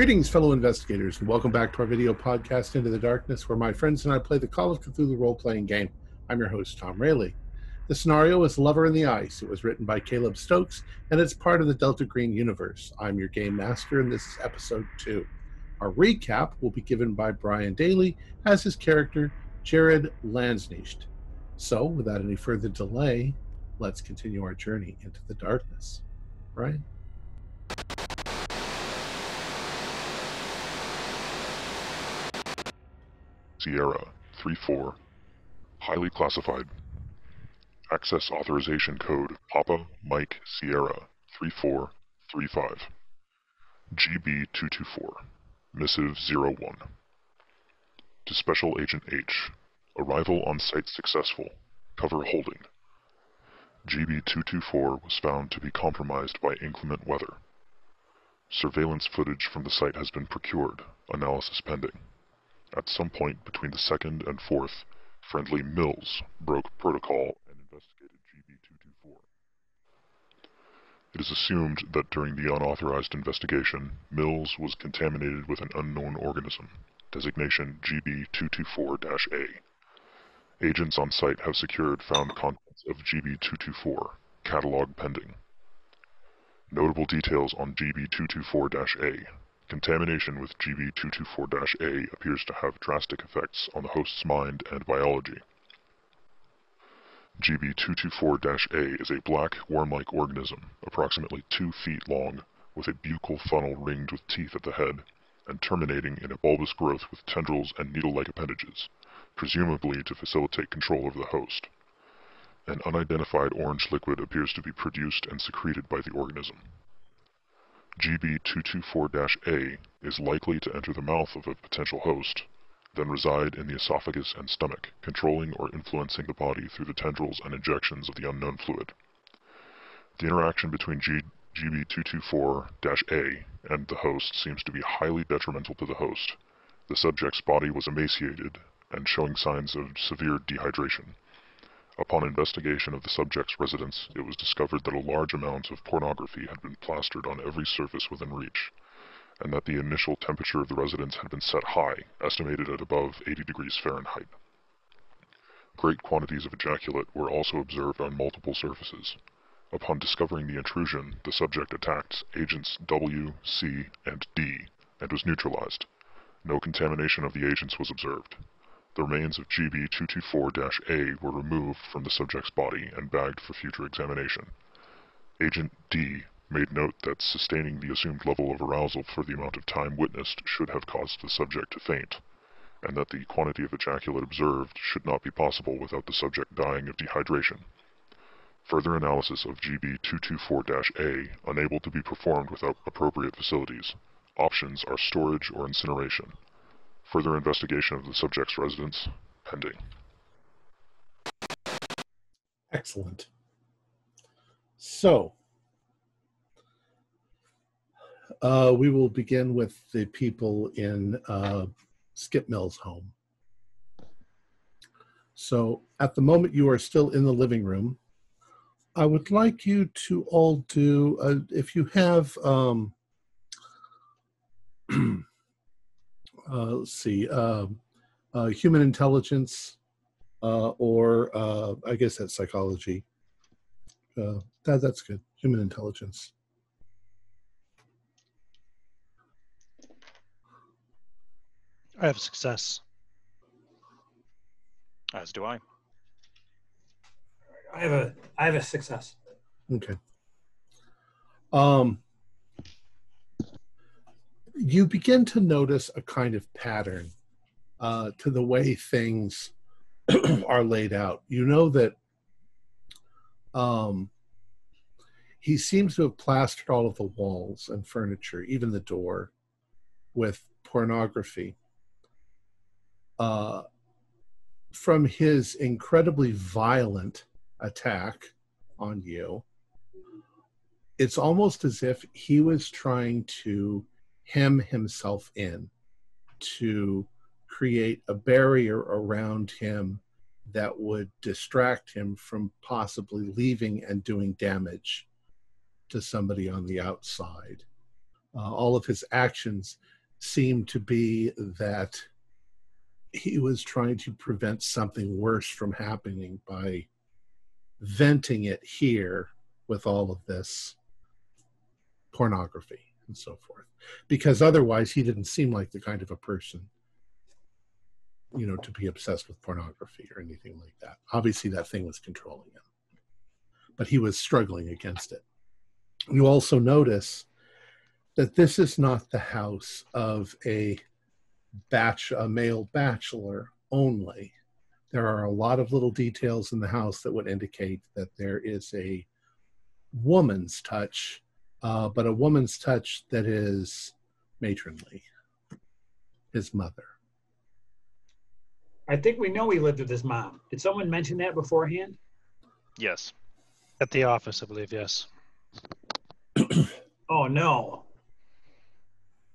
Greetings, fellow investigators, and welcome back to our video podcast, Into the Darkness, where my friends and I play the Call of Cthulhu role playing game. I'm your host, Thom Raley. The scenario is Lover in the Ice. It was written by Caleb Stokes, and it's part of the Delta Green universe. I'm your game master, and this is episode two. Our recap will be given by Brian Daly as his character, Jared Lansnecht. So, without any further delay, let's continue our journey into the darkness. Brian? Sierra 3-4. Highly classified. Access authorization code Papa Mike Sierra 3435. GB224. Missive 01. To Special Agent H. Arrival on site successful. Cover holding. GB224 was found to be compromised by inclement weather. Surveillance footage from the site has been procured. Analysis pending. At some point between the second and fourth, friendly Mills broke protocol and investigated GB224. It is assumed that during the unauthorized investigation, Mills was contaminated with an unknown organism, designation GB224-A. Agents on site have secured found contents of GB224, catalog pending. Notable details on GB224-A Contamination with GB224-A appears to have drastic effects on the host's mind and biology. GB224-A is a black, worm-like organism, approximately 2 feet long, with a buccal funnel ringed with teeth at the head, and terminating in a bulbous growth with tendrils and needle-like appendages, presumably to facilitate control of the host. An unidentified orange liquid appears to be produced and secreted by the organism. GB224-A is likely to enter the mouth of a potential host, then reside in the esophagus and stomach, controlling or influencing the body through the tendrils and injections of the unknown fluid. The interaction between G GB224-A and the host seems to be highly detrimental to the host. The subject's body was emaciated and showing signs of severe dehydration. Upon investigation of the subject's residence, it was discovered that a large amount of pornography had been plastered on every surface within reach, and that the initial temperature of the residence had been set high, estimated at above 80 degrees Fahrenheit. Great quantities of ejaculate were also observed on multiple surfaces. Upon discovering the intrusion, the subject attacked agents W, C, and D, and was neutralized. No contamination of the agents was observed. The remains of GB224-A were removed from the subject's body and bagged for future examination. Agent D made note that sustaining the assumed level of arousal for the amount of time witnessed should have caused the subject to faint, and that the quantity of ejaculate observed should not be possible without the subject dying of dehydration. Further analysis of GB224-A unable to be performed without appropriate facilities. Options are storage or incineration. Further investigation of the subject's residence pending. Excellent. So, uh, we will begin with the people in uh, Skip Mill's home. So, at the moment, you are still in the living room. I would like you to all do, uh, if you have um, let's see, uh, uh, human intelligence, uh, or uh, I guess that's psychology. Uh, that, that's good. Human intelligence. I have success. As do I. I have a I have a success. Okay. Um, you begin to notice a kind of pattern uh, to the way things are laid out. You know that um, he seems to have plastered all of the walls and furniture, even the door, with pornography. Uh, from his incredibly violent attack on you, it's almost as if he was trying to hem himself in to create a barrier around him that would distract him from possibly leaving and doing damage to somebody on the outside. Uh, all of his actions seemed to be that he was trying to prevent something worse from happening by venting it here with all of this pornography and so forth. Because otherwise he didn't seem like the kind of a person you know to be obsessed with pornography or anything like that. Obviously that thing was controlling him but he was struggling against it. You also notice that this is not the house of a batch a male bachelor only. There are a lot of little details in the house that would indicate that there is a woman's touch uh, but a woman's touch that is matronly his mother I think we know he lived with his mom. Did someone mention that beforehand? Yes. At the office, I believe, yes. Oh no.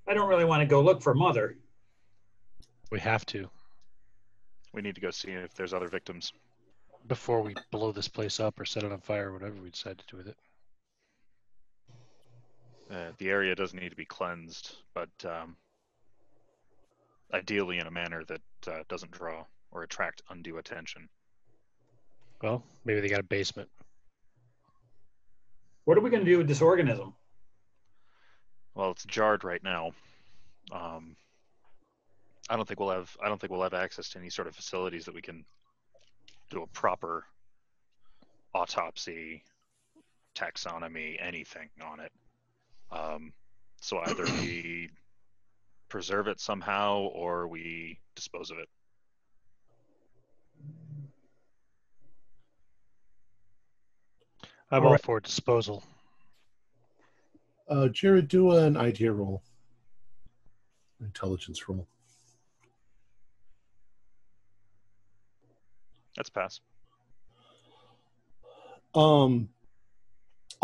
I don't really want to go look for mother. We have to We need to go see if there's other victims. before we blow this place up or set it on fire or whatever we decide to do with it. Uh, the area doesn't need to be cleansed, but um, ideally in a manner that uh, doesn't draw or attract undue attention. Well, maybe they got a basement. What are we going to do with this organism? Well, it's jarred right now. Um, I don't think we'll have. I don't think we'll have access to any sort of facilities that we can do a proper autopsy, taxonomy, anything on it. Um, so either we preserve it somehow or we dispose of it. I'm All all right. for disposal. uh jared do an idea roll intelligence roll That's pass. um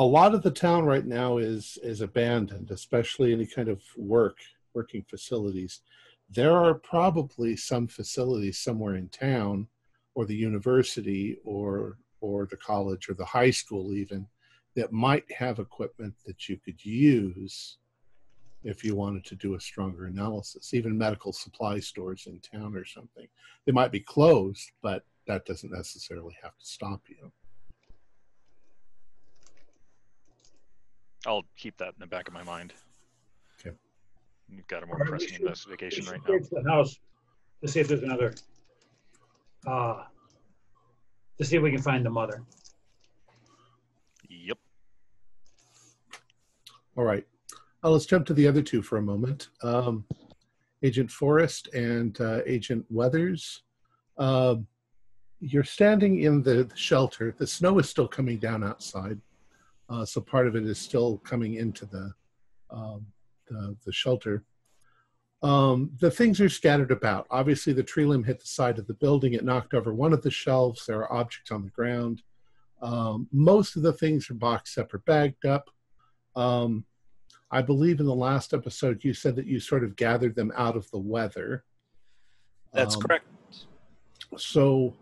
a lot of the town right now is is abandoned especially any kind of work working facilities. There are probably some facilities somewhere in town or the university or or the college or the high school even that might have equipment that you could use if you wanted to do a stronger analysis even medical supply stores in town or something. They might be closed but that doesn't necessarily have to stop you I'll keep that in the back of my mind. Okay. You've got a more All right, we pressing should- investigation right now. search the house to see if there's another. Uh, to see if we can find the mother. Yep. All right. Uh, let's jump to the other two for a moment. Um, Agent Forrest and uh, Agent Weathers. Um you're standing in the shelter. The snow is still coming down outside, uh, so part of it is still coming into the um, the, the shelter. Um, the things are scattered about. Obviously, the tree limb hit the side of the building. It knocked over one of the shelves. There are objects on the ground. Um, most of the things are boxed up or bagged up. Um, I believe in the last episode you said that you sort of gathered them out of the weather. That's Um, correct. So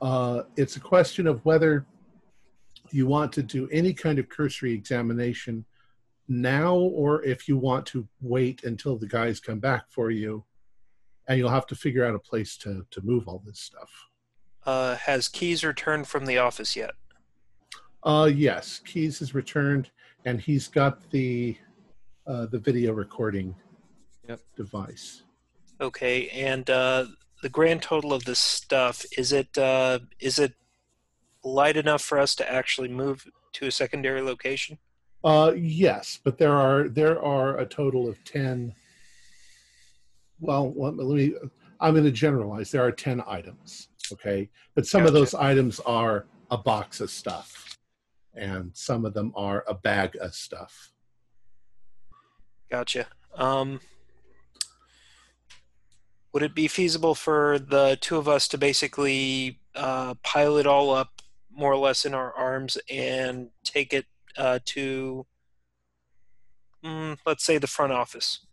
uh, it's a question of whether you want to do any kind of cursory examination now or if you want to wait until the guys come back for you and you'll have to figure out a place to, to move all this stuff. Uh, has Keys returned from the office yet? Uh, yes, Keys is returned and he's got the uh, the video recording Yep. device. Okay, and uh, the grand total of this stuff is it uh, is it light enough for us to actually move to a secondary location? Uh, yes, but there are there are a total of ten. Well, let me. I'm going to generalize. There are ten items. Okay, but some of those items are a box of stuff, and some of them are a bag of stuff. Gotcha. Um, would it be feasible for the two of us to basically uh, pile it all up more or less in our arms and take it uh, to, mm, let's say, the front office?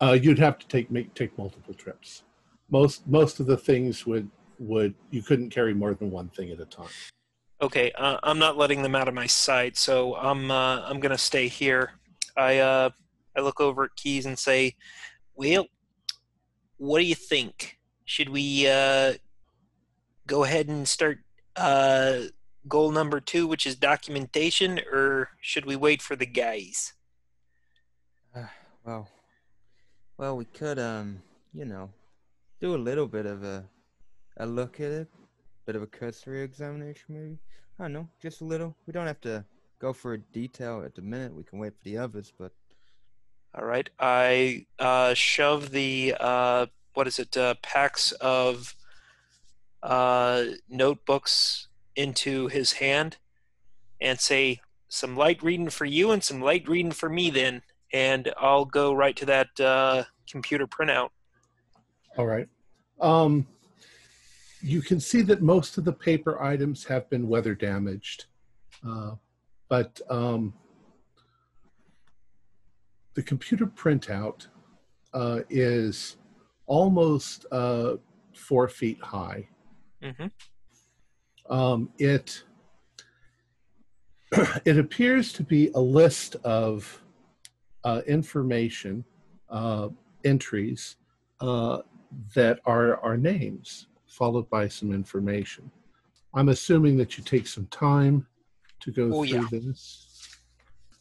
Uh, you'd have to take make take multiple trips. Most most of the things would would you couldn't carry more than one thing at a time. Okay, uh, I'm not letting them out of my sight, so I'm uh, I'm gonna stay here. I uh, I look over at Keys and say, "Well, what do you think? Should we uh, go ahead and start uh, goal number two, which is documentation, or should we wait for the guys?" Uh, well, well, we could, um, you know, do a little bit of a a look at it, bit of a cursory examination, maybe. I don't know, just a little. We don't have to go for a detail at the minute. We can wait for the others, but All right, I uh, shove the uh, what is it? Uh, packs of uh, notebooks into his hand, and say, "Some light reading for you, and some light reading for me." Then, and I'll go right to that uh, computer printout. All right. Um, you can see that most of the paper items have been weather damaged, uh, but um, the computer printout uh, is almost uh, four feet high. Hmm Um, it it appears to be a list of uh, information uh, entries uh, that are are names followed by some information. I'm assuming that you take some time to go Oh, through yeah. this.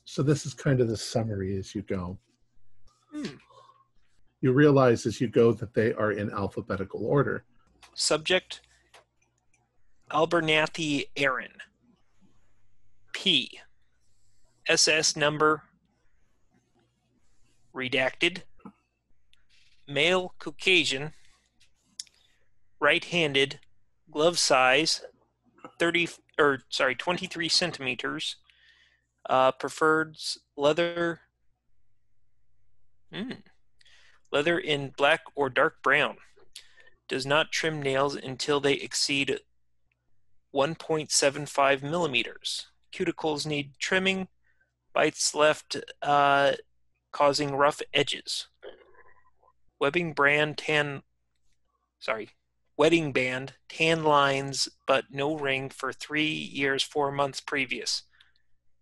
So this is kind of the summary as you go. Hmm. You realize as you go that they are in alphabetical order. Subject: Albernathi Aaron. P. SS number redacted. Male Caucasian. Right-handed. Glove size 30 or sorry 23 centimeters. Uh, preferred leather. Hmm. Leather in black or dark brown does not trim nails until they exceed 1.75 millimeters. Cuticles need trimming. Bites left uh, causing rough edges. Webbing brand tan. Sorry. Wedding band tan lines, but no ring for three years, four months previous.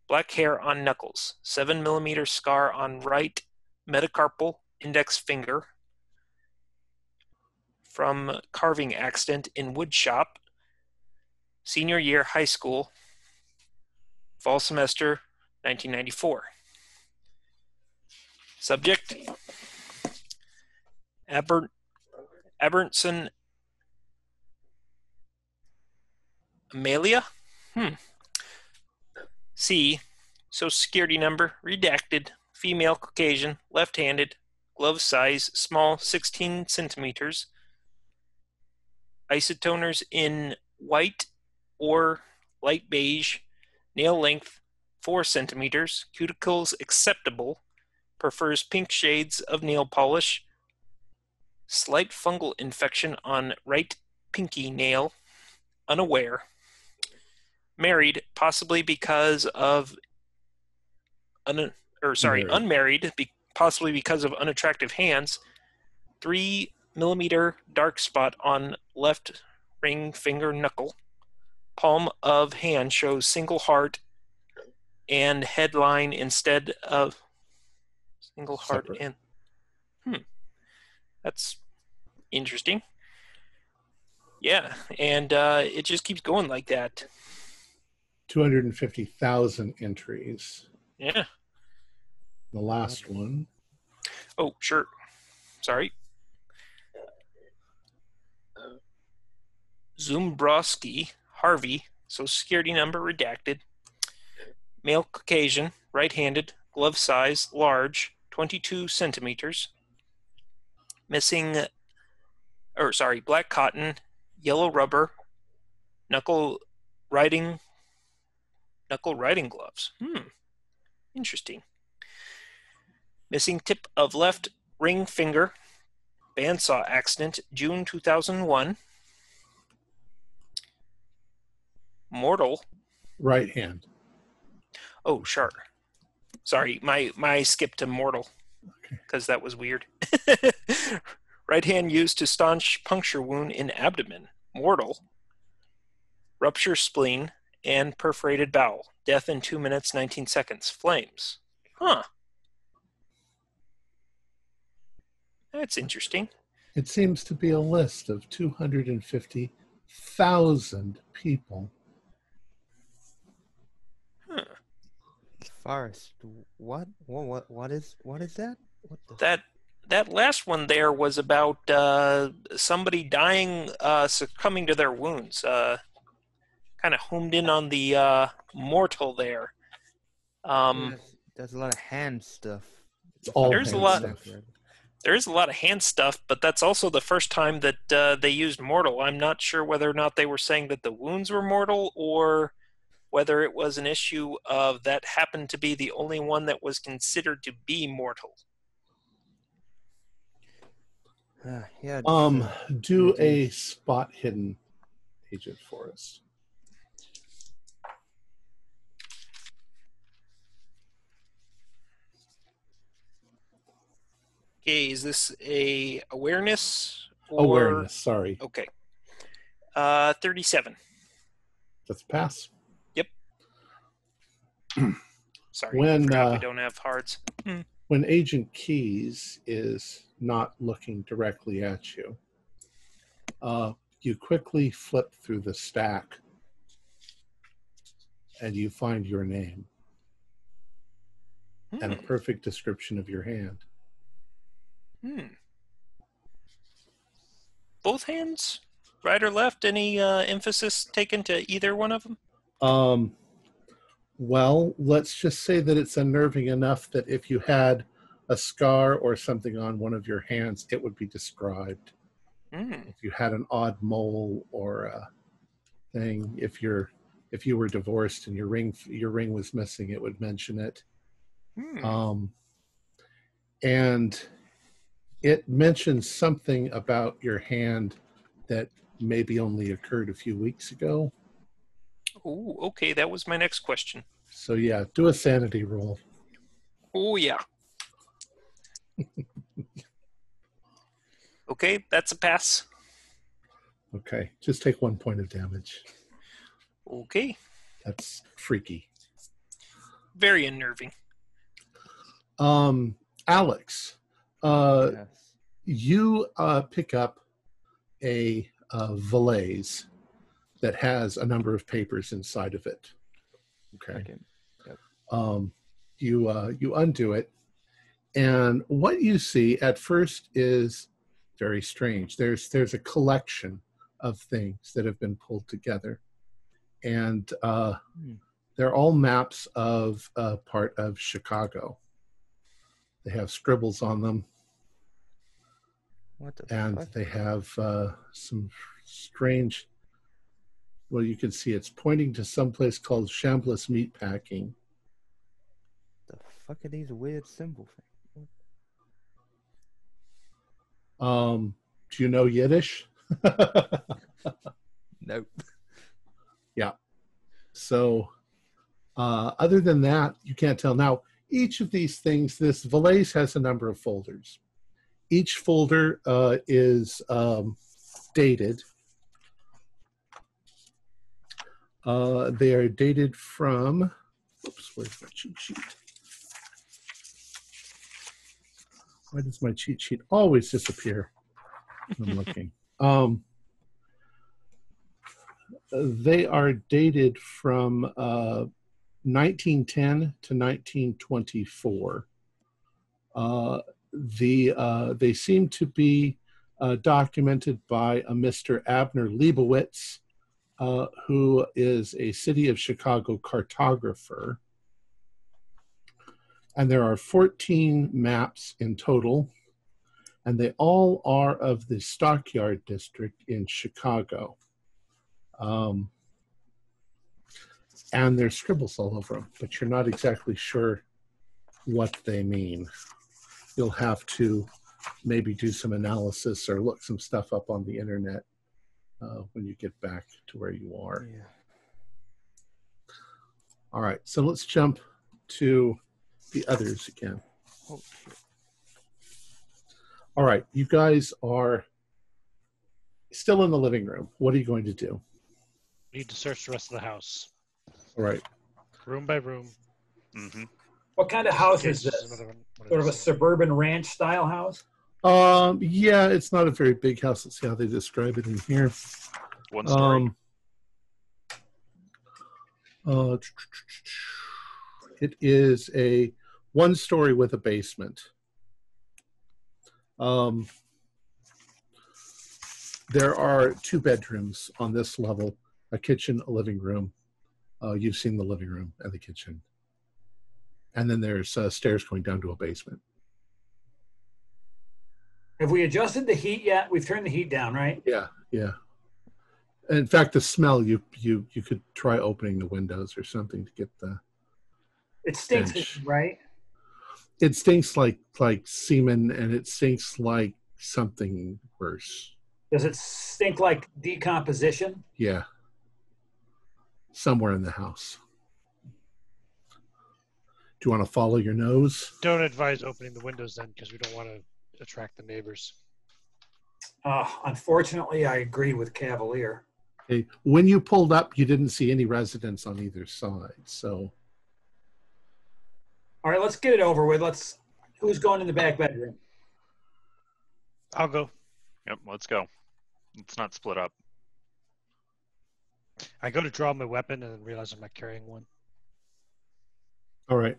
Black hair on knuckles. Seven millimeter scar on right metacarpal index finger from carving accident in wood shop, senior year high school, fall semester 1994. Subject Aber, Abernson Amelia? Hmm. C. Social security number redacted, female Caucasian, left handed, glove size small 16 centimeters, isotoners in white or light beige, nail length 4 centimeters, cuticles acceptable, prefers pink shades of nail polish, slight fungal infection on right pinky nail, unaware, married possibly because of un, or sorry, Married. unmarried, be, possibly because of unattractive hands, three millimeter dark spot on left ring finger knuckle. Palm of hand shows single heart and headline instead of single heart Separate. and hmm. That's interesting. Yeah, and uh, it just keeps going like that. 250,000 entries. Yeah. The last one. Oh, sure. Sorry. Zumbrowski, Harvey, Security number redacted. Male Caucasian, right handed, glove size, large, 22 centimeters. Missing, or sorry, black cotton, yellow rubber, knuckle riding, knuckle riding gloves. Hmm. Interesting. Missing tip of left ring finger. Bandsaw accident, June 2001. Mortal. Right hand. Oh, sure. Sorry, my my skip to mortal Okay. because that was weird. right hand used to staunch puncture wound in abdomen. Mortal. Rupture spleen and perforated bowel. Death in 2 minutes 19 seconds. Flames. Huh. That's interesting. It seems to be a list of 250,000 people. Huh. Forest. What? What? What? What is? What is that? What the? That that last one there was about uh, somebody dying, uh, succumbing to their wounds. Uh, kind of homed in on the uh, mortal there. Um, There's, there's a lot of hand stuff. All There's a lot- stuff. there is a lot of hand stuff, but that's also the first time that uh, they used mortal. I'm not sure whether or not they were saying that the wounds were mortal or whether it was an issue of that happened to be the only one that was considered to be mortal. Uh, yeah. Um, do a spot hidden agent for us. Okay, is this a awareness or Awareness, sorry. Okay. Uh, 37. That's a pass. Sorry, When, I uh, we don't have hards. When Agent Keys is not looking directly at you, uh, you quickly flip through the stack and you find your name and a Hmm, perfect description of your hand. hmm. Both hands, right or left? Any uh, emphasis taken to either one of them? Um, well, let's just say that it's unnerving enough that if you had a scar or something on one of your hands, it would be described. Hmm. If you had an odd mole or a thing, if you're if you were divorced and your ring your ring was missing, it would mention it. hmm. Um, and it mentions something about your hand that maybe only occurred a few weeks ago. Oh, okay. That was my next question. So yeah, do a sanity roll. Oh, yeah. okay, that's a pass. Okay, just take one point of damage. Okay, That's freaky. very unnerving. Um, Alex, uh, yes. you uh, pick up a uh, valise that has a number of papers inside of it. Okay. Okay. Um, you uh, you undo it, and what you see at first is very strange. There's there's a collection of things that have been pulled together, and uh, Hmm. they're all maps of a part of Chicago. They have scribbles on them, What the and fuck? they have uh, some strange. Well, you can see it's pointing to some place called Chambliss Meatpacking. The fuck are these weird symbol things? Um, do you know Yiddish? Nope. Yeah. So, uh, other than that, you can't tell. Now, each of these things, this valise has a number of folders. Each folder uh, is um, dated. Uh, they are dated from. Oops, where's my cheat sheet? Why does my cheat sheet always disappear? I'm looking. Um, they are dated from uh, 1910 to 1924. Uh, the uh, they seem to be uh, documented by a Mr. Abner Leibowitz, uh, who is a city of Chicago cartographer. And there are 14 maps in total, and they all are of the Stockyard district in Chicago. Um, and there's scribbles all over them, but you're not exactly sure what they mean. You'll have to maybe do some analysis or look some stuff up on the internet uh, when you get back to where you are. Yeah. All right, so let's jump to the others again. Oh. All right, you guys are still in the living room. What are you going to do? We need to search the rest of the house. All right. Room by room. Mm-hmm. What kind of house is this? another one- one Sort of a suburban ranch style house? Um, yeah, it's not a very big house. Let's see how they describe it in here. One story. Um, uh, it is a one story with a basement. Um, there are two bedrooms on this level a kitchen, a living room. Uh, you've seen the living room and the kitchen. And then there's uh, stairs going down to a basement. Have we adjusted the heat yet? We've turned the heat down, right? Yeah, yeah. In fact, the smell you you you could try opening the windows or something to get the. It stinks, Stench. right? It stinks like like semen, and it stinks like something worse. Does it stink like decomposition? Yeah. Somewhere in the house. Do you want to follow your nose? Don't advise opening the windows then, because we don't want to attract the neighbors. Uh, unfortunately, I agree with Cavalier. Okay. When you pulled up, you didn't see any residents on either side. So All right, let's get it over with. Let's. Who's going in the back bedroom? I'll go. Yep, let's go. Let's not split up. I go to draw my weapon and then realize I'm not carrying one. All right.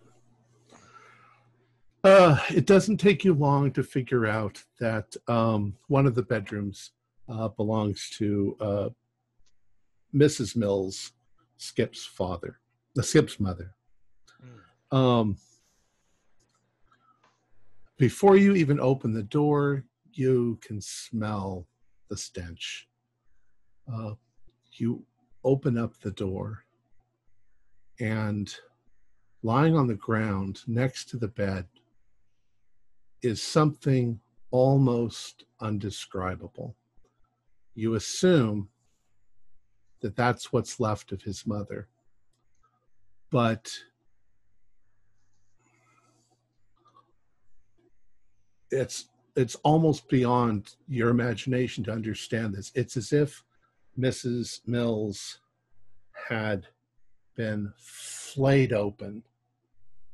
Uh, it doesn't take you long to figure out that um, one of the bedrooms uh, belongs to uh, Mrs. Mills, Skip's father, the Skip's mother. Um, before you even open the door, you can smell the stench. Uh, you open up the door, and lying on the ground next to the bed is something almost undescribable. You assume that that's what's left of his mother. But it's it's almost beyond your imagination to understand this. It's as if Mrs. Mills had been flayed open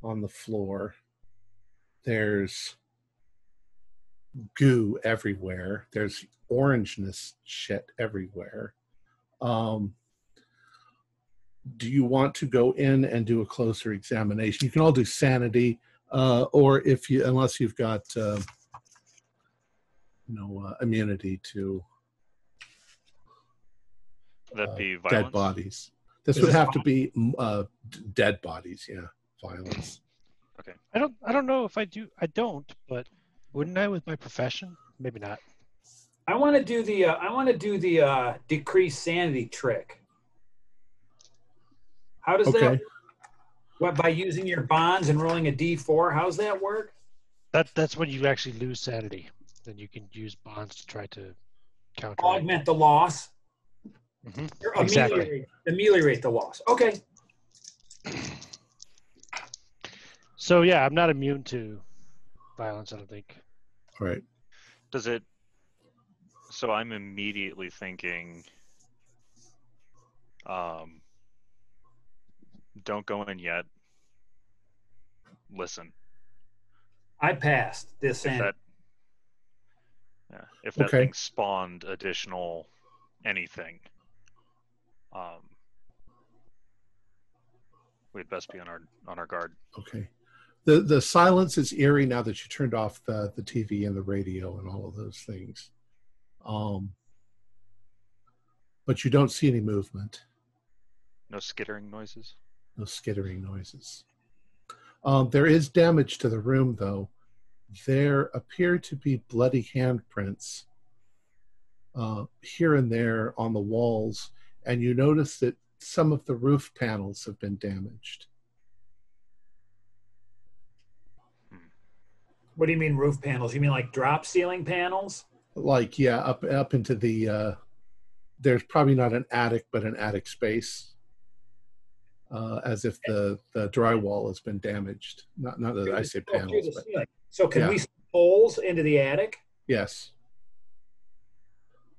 on the floor. There's goo everywhere. There's orangeness shit everywhere. Um, do you want to go in and do a closer examination? You can all do sanity, uh, or if you, unless you've got, uh, you know, uh, immunity to That'd uh, be dead bodies. This Is would this have to be mm, uh, d- dead bodies. Yeah, violence. Okay. I don't. I don't know if I do. I don't. But wouldn't I with my profession? Maybe not. I want to do the. Uh, I want to do the uh, decrease sanity trick. How does Okay. that? What by using your bonds and rolling a d4? How's that work? That that's when you actually lose sanity. Then you can use bonds to try to counter. Augment the loss. hmm Or Exactly. Ameliorate, ameliorate the loss. Okay. So yeah, I'm not immune to violence. I don't think. All right. Does it? So I'm immediately thinking, um, don't go in yet. Listen, I passed this if sanity. that, yeah, if that Okay. thing spawned additional anything, um, we'd best be on our on our guard. Okay. The the silence is eerie now that you turned off the the TV and the radio and all of those things. Um, but you don't see any movement, No skittering noises. no skittering noises. Um, there is damage to the room, though. There appear to be bloody handprints uh, here and there on the walls, and you notice that some of the roof panels have been damaged. What do you mean roof panels? You mean like drop ceiling panels? like yeah up up into the uh there's probably not an attic but an attic space uh as if the the drywall has been damaged not not that i say panels but. So can Yeah. we see holes into the attic? yes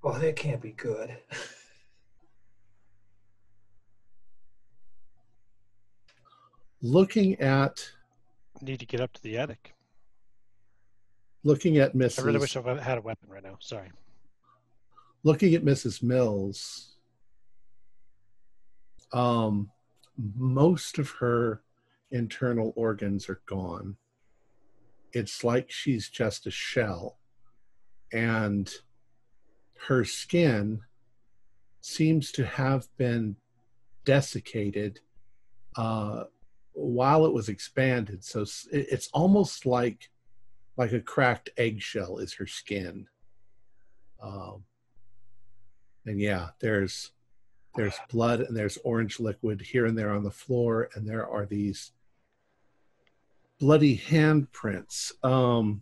Oh, that can't be good. looking at Need to get up to the attic. Looking at Mrs. I really wish I had a weapon right now. Sorry. looking at Mrs. Mills, um, most of her internal organs are gone. It's like she's just a shell. And her skin seems to have been desiccated uh, while it was expanded. So it's almost like like a cracked eggshell is her skin. Um, and yeah there's there's blood and there's orange liquid here and there on the floor and there are these bloody handprints um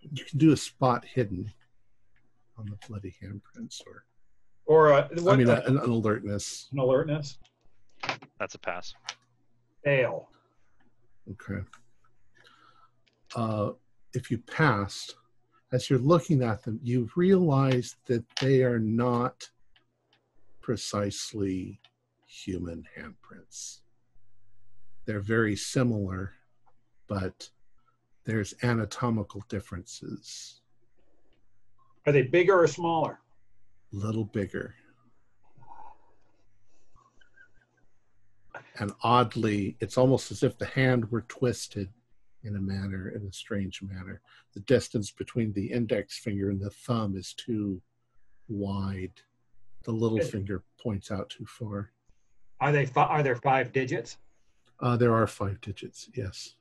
you can do a spot hidden on the bloody handprints or Or uh, what, i mean uh, an, an alertness an alertness. That's a pass. Fail. okay uh if you passed as you're looking at them you realize that they are not precisely human handprints. They're very similar but there's anatomical differences. Are they bigger or smaller? a little bigger. And oddly it's almost as if the hand were twisted in a manner in a strange manner the distance between the index finger and the thumb is too wide the little Okay. finger points out too far Are they? Fi- are there five digits? uh, there are five digits yes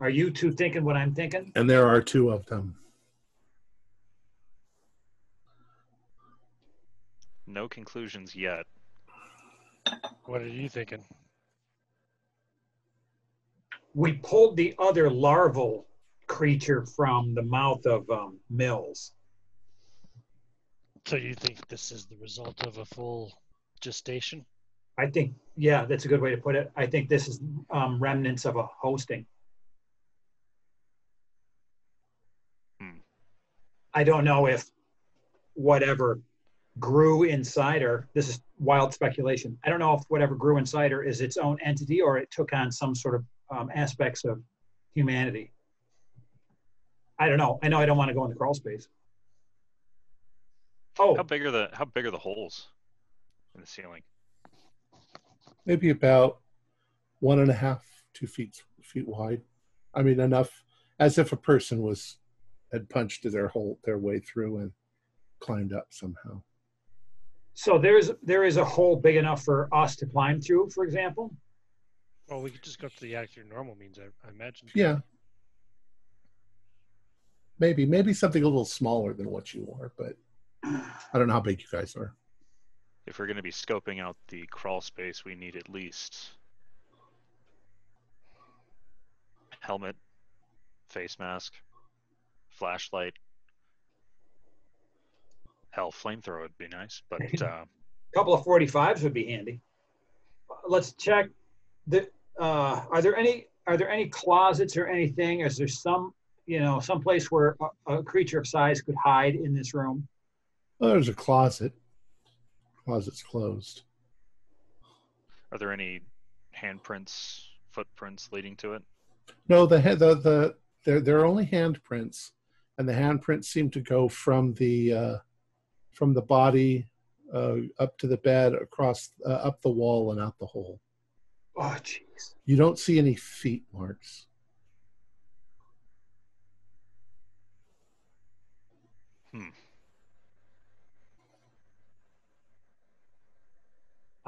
Are you two thinking what I'm thinking? and there are two of them No conclusions yet. What are you thinking? We pulled the other larval creature from the mouth of um, Mills. So you think this is the result of a full gestation? I think, yeah, that's a good way to put it. I think this is um, remnants of a hosting. Hmm. I don't know if whatever grew inside her, this is wild speculation. I don't know if whatever grew inside her is its own entity or it took on some sort of um, aspects of humanity. I don't know. I know I don't want to go in the crawl space. Oh, How big are the how big are the holes in the ceiling? maybe about one and a half two feet feet wide i mean enough as if a person was had punched their hole their way through and climbed up somehow so there's there is a hole big enough for us to climb through, for example. Well, we could just go to the attic through normal means, I, I imagine. yeah maybe maybe something a little smaller than what you are but i don't know how big you guys are If we're going to be scoping out the crawl space, we need at least helmet, face mask, flashlight. Hell, flamethrower would be nice, but uh, A couple of 45s would be handy. Let's check the uh, are there any are there any closets or anything? Is there some you know some place where a, a creature of size could hide in this room? oh there's a closet closet's closed are there any handprints, footprints leading to it? no the he- the the they're, they're only handprints and the handprints seem to go from the uh, from the body uh, up to the bed across uh, up the wall and out the hole Oh jeez. you don't see any feet marks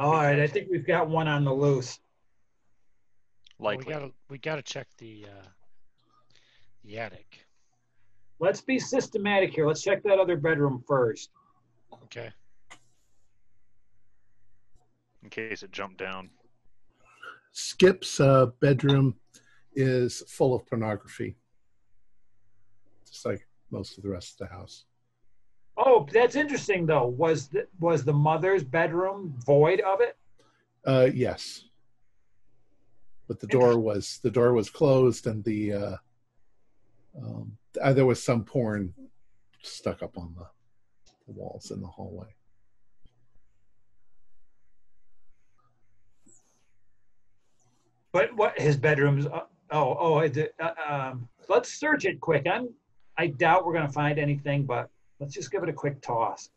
All right, I think we've got one on the loose. Well, we Likely. gotta we gotta check the uh, the attic. Let's be systematic here. Let's check that other bedroom first. Okay. in case it jumped down. Skip's uh, bedroom is full of pornography just like most of the rest of the house Oh, that's interesting though. Was the, was the mother's bedroom void of it? uh, yes but the door was the door was closed and the uh, um, uh, there was some porn stuck up on the, the walls in the hallway But what his bedrooms? Uh, oh, oh, I did, uh, um, let's search it quick. I'm. I doubt we're gonna find anything, but let's just give it a quick toss.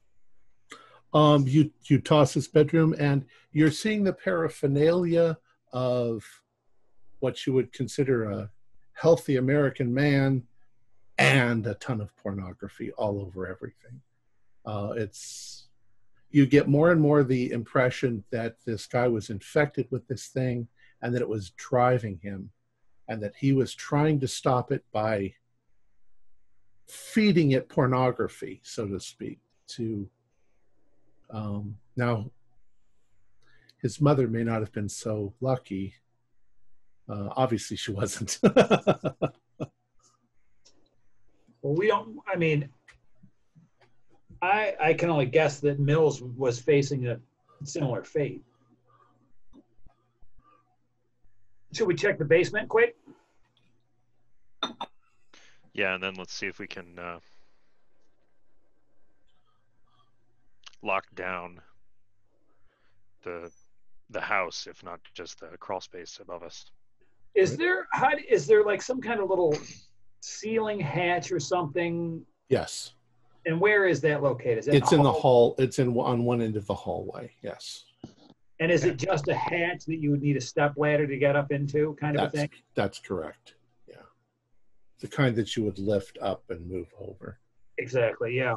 Um, you you toss his bedroom, and you're seeing the paraphernalia of what you would consider a healthy American man, and a ton of pornography all over everything. Uh, it's you get more and more the impression that this guy was infected with this thing, and that it was driving him, and that he was trying to stop it by feeding it pornography, so to speak, to um, now, his mother may not have been so lucky. Uh, obviously, she wasn't. Well, we don't. I mean, I I can only guess that Mills was facing a similar fate. Should we check the basement quick? Yeah, and then let's see if we can uh, lock down the the house, if not just the crawl space above us. Is there how is there like some kind of little ceiling hatch or something? yes, And where is that located? Is that it's in the hall. It's in on one end of the hallway. Yes, And is it just a hatch that you would need a step ladder to get up into, kind of a thing? that's correct. Yeah, the kind that you would lift up and move over. Exactly. Yeah.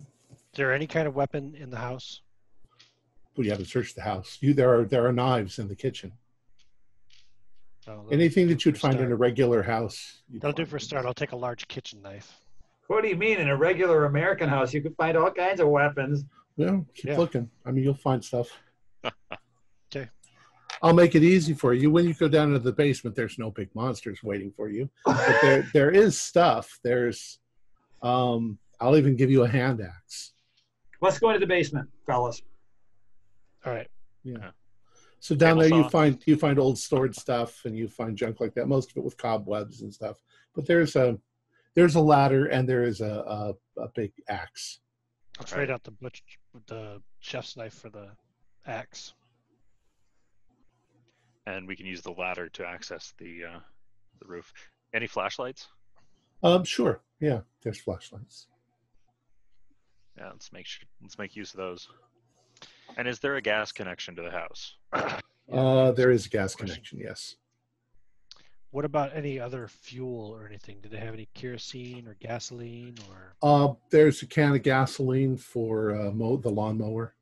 Is there any kind of weapon in the house? But you have to search the house. You there are there are knives in the kitchen. Oh, Anything that you'd for find in a regular house. you'd That'll do for a start. I'll take a large kitchen knife. What do you mean? In a regular American house, you could find all kinds of weapons. Well, keep Yeah. looking. I mean, you'll find stuff. 'Kay. I'll make it easy for you. When you go down into the basement, there's no big monsters waiting for you. But there, there is stuff. There's, um, I'll even give you a hand axe. Let's go into the basement, fellas. All right. Yeah. So down Table there, you find you find old stored stuff, and you find junk like that. Most of it with cobwebs and stuff. But there's a there's a ladder, and there is a a, a big axe. I'll trade out the butch, the chef's knife for the axe. And we can use the ladder to access the uh, the roof. Any flashlights? Um, sure, yeah. There's flashlights. Yeah, let's make sure, let's make use of those. And is there a gas connection to the house? Uh, there is a gas connection. Yes. What about any other fuel or anything? Did they have any kerosene or gasoline or? Uh, there's a can of gasoline for uh, mow the lawnmower.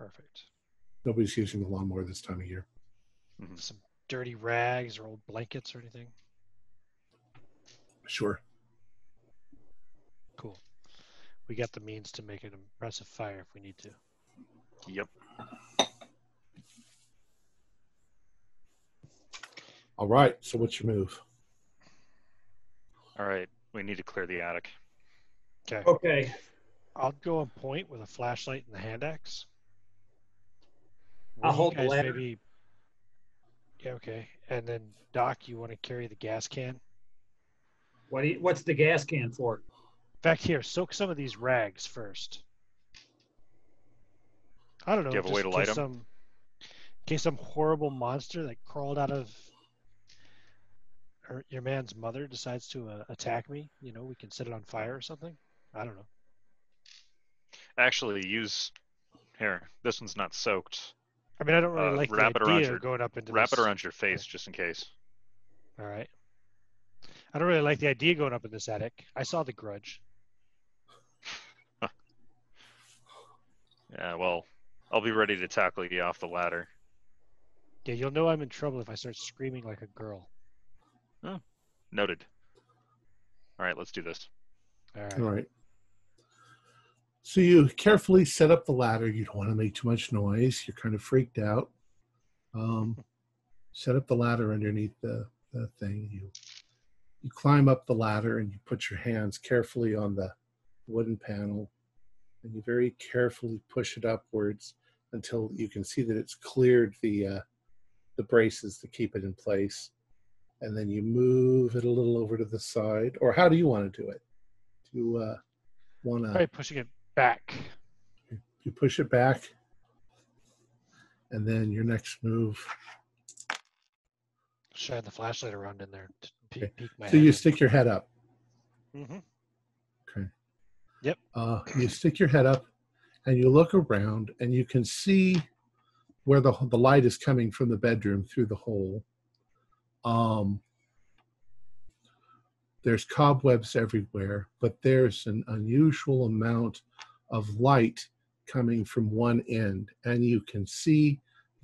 Perfect. Nobody's using the lawnmower this time of year. Mm-hmm. Some dirty rags or old blankets or anything? Sure. Cool. We got the means to make an impressive fire if we need to. Yep. All right. So what's your move? All right. We need to clear the attic. Okay. Okay. I'll go on point with a flashlight and the hand axe. I'll Will hold the ladder. Maybe... Yeah, okay. And then Doc, you want to carry the gas can? What do you, what's the gas can for? Back here, soak some of these rags first. I don't know. Do you have a way to light case 'em? Some, in case some horrible monster that crawled out of her, your man's mother decides to uh, attack me, you know, we can set it on fire or something. I don't know. Actually, use here. This one's not soaked. I mean, I don't really Uh, like the wrap it around idea your- going up into Wrap this. it around your face just in case. All right. I don't really like the idea going up in this attic. I saw the grudge. Yeah. Well, I'll be ready to tackle you off the ladder. Yeah, you'll know I'm in trouble if I start screaming like a girl. Oh, Noted. All right. Let's do this. All right. All right. So you carefully set up the ladder. You don't want to make too much noise. You're kind of freaked out. Um, set up the ladder underneath the, the thing. You you climb up the ladder and you put your hands carefully on the wooden panel, and you very carefully push it upwards until you can see that it's cleared the uh, the braces to keep it in place. And then you move it a little over to the side. Or how do you want to do it? Do you uh, want to Probably pushing it back. you push it back and then your next move shine the flashlight around in there to peek, Okay. peek my So you head stick your head up. Mm-hmm. Okay. Yep. Uh, you stick your head up and you look around and you can see where the, the light is coming from the bedroom through the hole. Um, there's cobwebs everywhere, but there's an unusual amount of light coming from one end. And you can see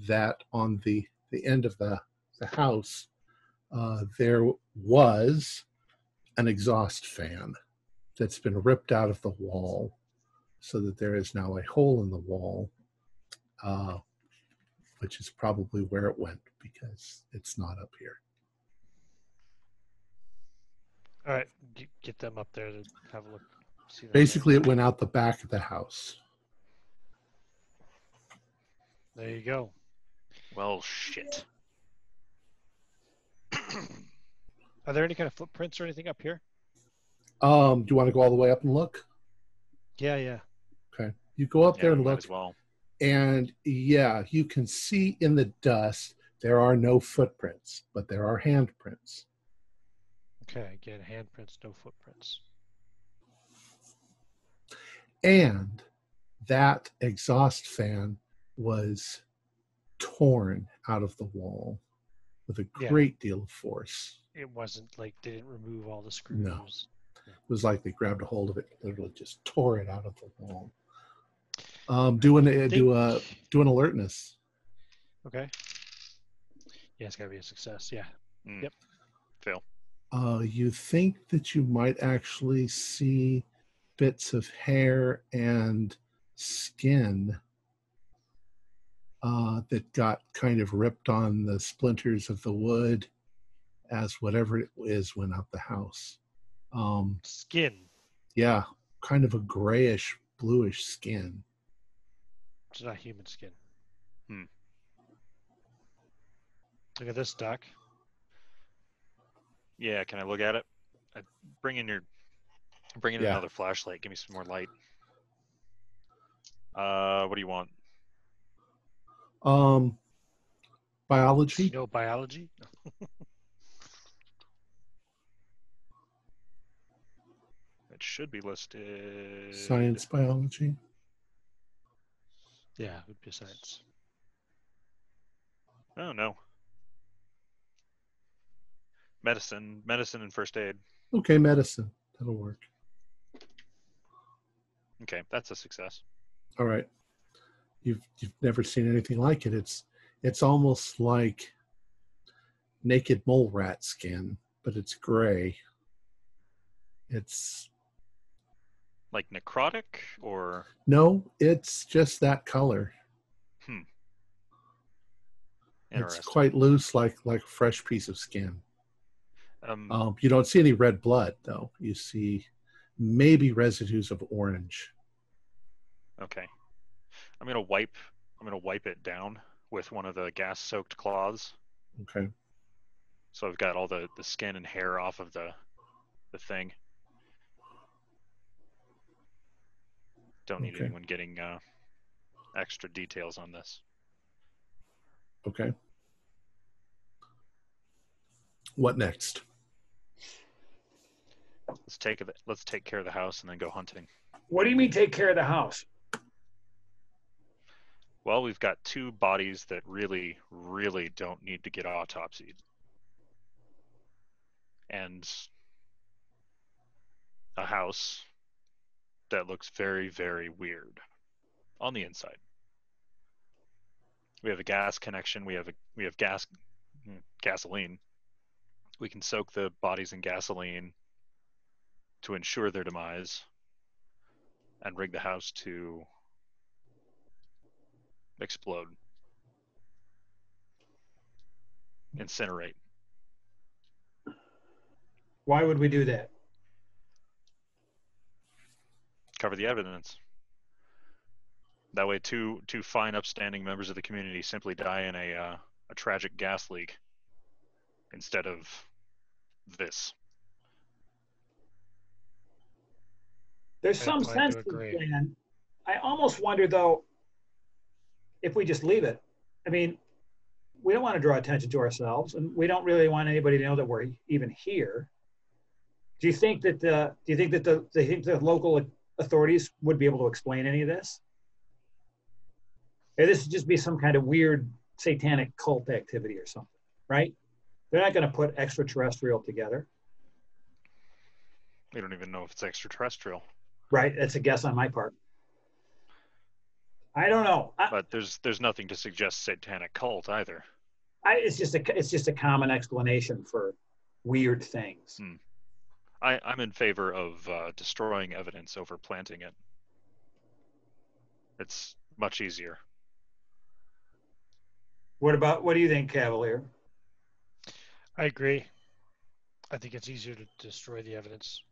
that on the, the end of the, the house, uh, there was an exhaust fan that's been ripped out of the wall so that there is now a hole in the wall, uh, which is probably where it went because it's not up here. All right, get them up there to have a look. See that. Basically, it went out the back of the house. there you go. Well, shit. Are there any kind of footprints or anything up here? Um, do you want to go all the way up and look? Yeah, yeah. Okay. You go up Yeah, there and look, as well. and yeah, you can see in the dust there are no footprints, but there are handprints. Okay, again, handprints, no footprints. And that exhaust fan was torn out of the wall with a Yeah. great deal of force. It wasn't like they didn't remove all the screws. No. It was like they grabbed a hold of it, literally just tore it out of the wall. Um, do an uh, do a do an alertness. Okay. Yeah, it's gotta be a success. Yeah. Mm. Yep. Fail. Uh, you think that you might actually see bits of hair and skin uh, that got kind of ripped on the splinters of the wood as whatever it is went out the house. Um, Skin. yeah, kind of a grayish, bluish skin. It's not human skin. Hmm. Look at this, Doc. Yeah, can I look at it? I bring in your bring in Yeah. another flashlight. Give me some more light. Uh, what do you want? Um, biology. No biology. It should be listed. Science biology. Yeah, it would be science. Oh no. Medicine, medicine, and first aid. Okay, medicine. That'll work. Okay, that's a success. All right. You've you've never seen anything like it. It's it's almost like naked mole rat skin, but it's gray. It's Like necrotic, or no, it's just that color. Hmm. It's quite loose, like like a fresh piece of skin. um, Um, you don't see any red blood though. You see maybe residues of orange. Okay. I'm gonna wipe. I'm gonna wipe it down with one of the gas-soaked cloths. Okay. So I've got all the the skin and hair off of the the thing. Don't need Okay. anyone getting uh, extra details on this. Okay. What next? Let's take it. Let's take care of the house and then go hunting. What do you mean take care of the house? Well, we've got two bodies that really, really don't need to get autopsied. And a house that looks very, very weird on the inside. We have a gas connection. We have a we have gas mm, gasoline. We can soak the bodies in gasoline to ensure their demise and rig the house to explode, incinerate. Why would we do that? cover the evidence. That way, two two fine, upstanding members of the community simply die in a uh, a tragic gas leak instead of this. There's some incline sense to to the agree. plan. I almost wonder though if we just leave it. I mean, we don't want to draw attention to ourselves, and we don't really want anybody to know that we're even here. Do you think that the do you think that the do you think the local authorities would be able to explain any of this? Or this would just be some kind of weird satanic cult activity or something, right? They're not going to put extraterrestrial together, We don't even know if it's extraterrestrial, right? That's a guess on my part. I don't know. I, but there's there's nothing to suggest satanic cult either. I, it's just a it's just a common explanation for weird things. Hmm. I, I'm in favor of uh, destroying evidence over planting it. It's much easier. What about what do you think, Cavalier? I agree. I think it's easier to destroy the evidence.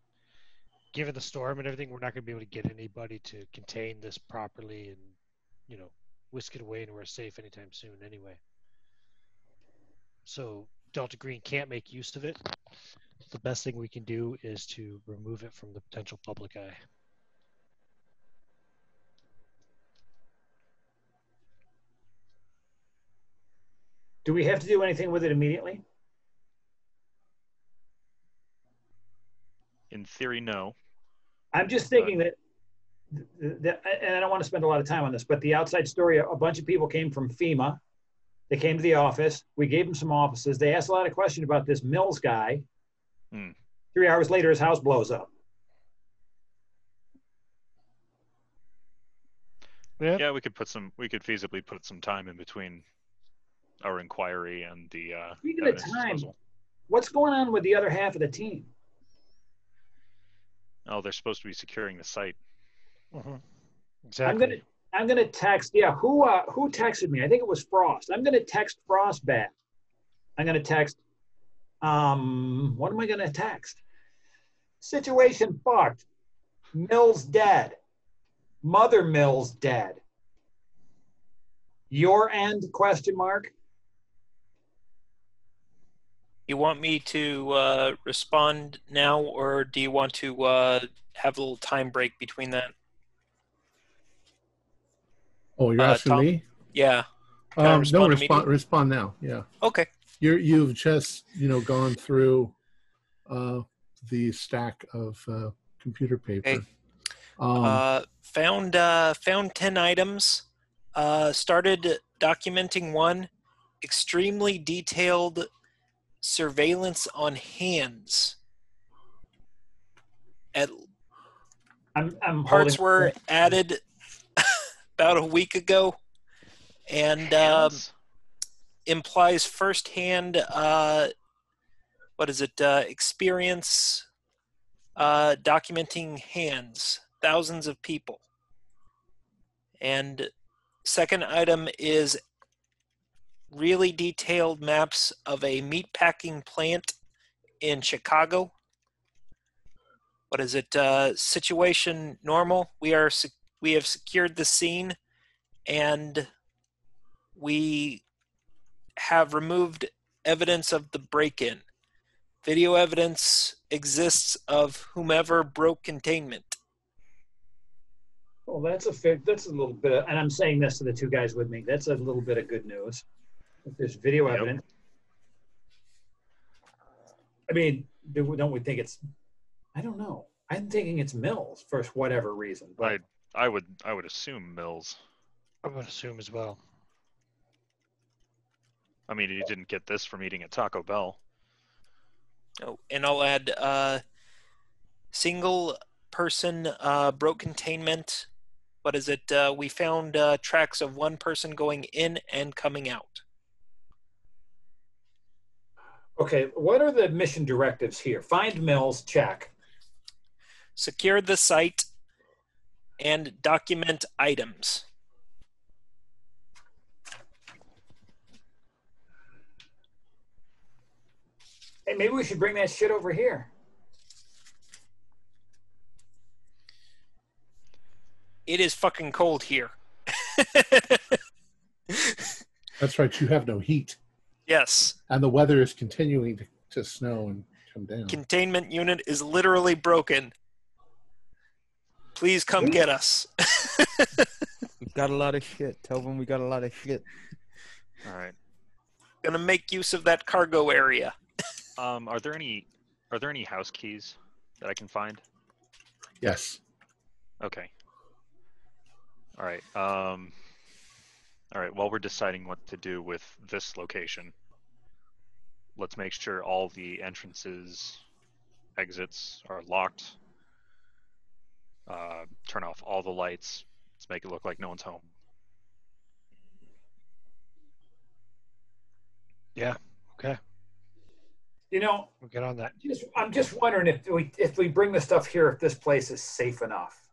Given the storm and everything, we're not going to be able to get anybody to contain this properly and, you know, whisk it away and we're safe anytime soon anyway. So Delta Green can't make use of it. The best thing we can do is to remove it from the potential public eye. Do we have to do anything with it immediately? In theory, no. I'm just thinking that, that, and I don't want to spend a lot of time on this, but the outside story, a bunch of people came from FEMA. They came to the office. We gave them some offices. They asked a lot of questions about this Mills guy. Hmm. Three hours later, his house blows up. Yeah. Yeah, we could put some. We could feasibly put some time in between our inquiry and the. Uh, Speaking of time, disposal. What's going on with the other half of the team? Oh, they're supposed to be securing the site. Mhm. Exactly. I'm gonna I'm gonna text. Yeah, who uh, who texted me? I think it was Frost. I'm gonna text Frost back. I'm gonna text. Um, what am I gonna text? Situation fucked. Mills dead. Mother Mills dead. Your end? Question mark. You want me to uh, respond now, or do you want to uh, have a little time break between that? Oh, you're Uh, asking Tom? me? Yeah. Can Um, no, respond respond. Respond now. Yeah, Okay. you're you've just you know gone through uh, the stack of uh, computer paper. Okay. Um, uh, found uh, found ten items. Uh, started documenting one extremely detailed surveillance on hands. At I'm I'm parts holding- were added about a week ago, and um, implies firsthand uh, what is it uh, experience uh, documenting hands thousands of people. And second item is really detailed maps of a meatpacking plant in chicago what is it uh, situation normal we are we have secured the scene and we have removed evidence of the break-in. Video evidence exists of whomever broke containment. Well, that's a fair, that's a little bit, of, and I'm saying this to the two guys with me. That's a little bit of good news. If there's video Yep. evidence. I mean, do we- don't we think it's? I don't know. I'm thinking it's Mills for whatever reason. But I I would I would assume Mills. I would assume as well. I mean, you didn't get this from eating at Taco Bell. Oh, and I'll add uh, single person uh, broke containment. What is it? Uh, we found uh, tracks of one person going in and coming out. Okay, what are the mission directives here? Find Mills. Check. Secure the site and document items. Hey, maybe we should bring that shit over here. It is fucking cold here. that's right. You have no heat, yes. and the weather is continuing to, to snow and come down. containment unit is literally broken. Please come get us. We've got a lot of shit. Tell them we got a lot of shit. All right. gonna make use of that cargo area. Um, are there any are there any house keys that I can find? Yes. Okay. All right. Um, all right. While we're deciding what to do with this location, let's make sure all the entrances, exits are locked. Uh, turn off all the lights. Let's make it look like no one's home. Yeah. Okay. You know, We'll get on that. just I'm just wondering if we if we bring the stuff here, if this place is safe enough.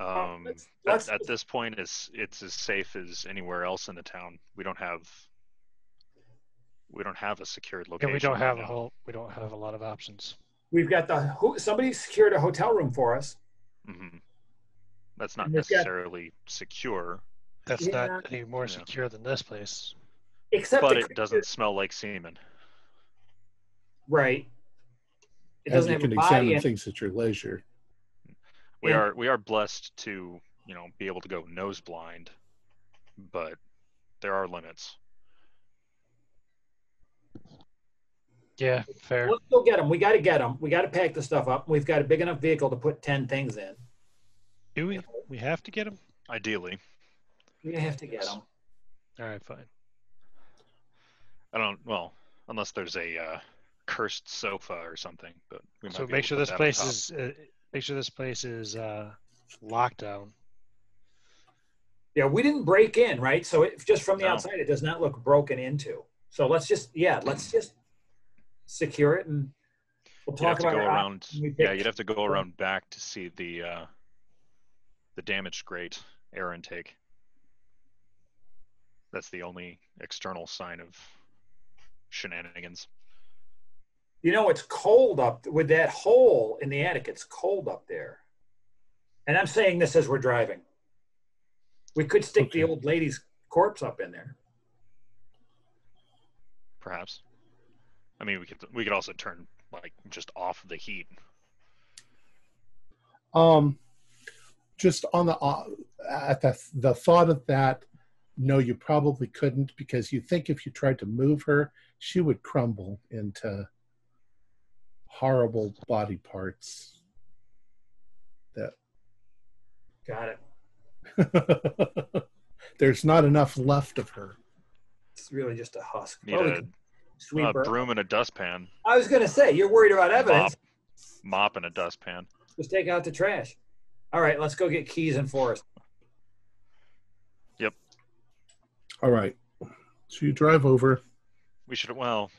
Um, let's- at- let's at, just- this point, it's it's as safe as anywhere else in the town. We don't have we don't have a secured Yeah, location. we don't right have a now. whole. We don't have a lot of options. We've got the who, somebody secured a hotel room for us. Mm-hmm. That's not And we've got- necessarily secure, That's Yeah. not any more Yeah. secure than this place. Except but it doesn't smell like semen. right. It And doesn't you have can a body. examine in- things at your leisure. We Yeah. are we are blessed to you know be able to go nose blind, but there are limits. Yeah, fair. Let's go get them. We got to get them. We got to pack the stuff up. We've got a big enough vehicle to put ten things in. Do we? We have to get them. Ideally, We have to get them. All right, fine. I don't well unless there's a uh, cursed sofa or something. But we might So be make sure this put that on place is. Uh, make sure this place is uh, locked down. Yeah, we didn't break in, right? So it, just from the No. outside, it does not look broken into. So let's just, yeah, let's just secure it and we'll You'd have talk to about go around. Yeah, you'd have to go around back to see the uh, the damaged grate air intake. That's the only external sign of shenanigans. You know, it's cold up with that hole in the attic. It's cold up there. And I'm saying this as we're driving. We could stick the old lady's corpse up in there. Perhaps. I mean, we could we could also turn like just off the heat. Um, just on the uh, at the the thought of that, no, you probably couldn't because you think if you tried to move her, she would crumble into horrible body parts. That got it. There's not enough left of her. It's really just a husk. Need Well, a, a broom and a dustpan, I was going to say, you're worried about evidence. mop and a dustpan. Just take out the trash. All right, let's go get keys and Forrest. Yep. All right. So you drive over. We should well,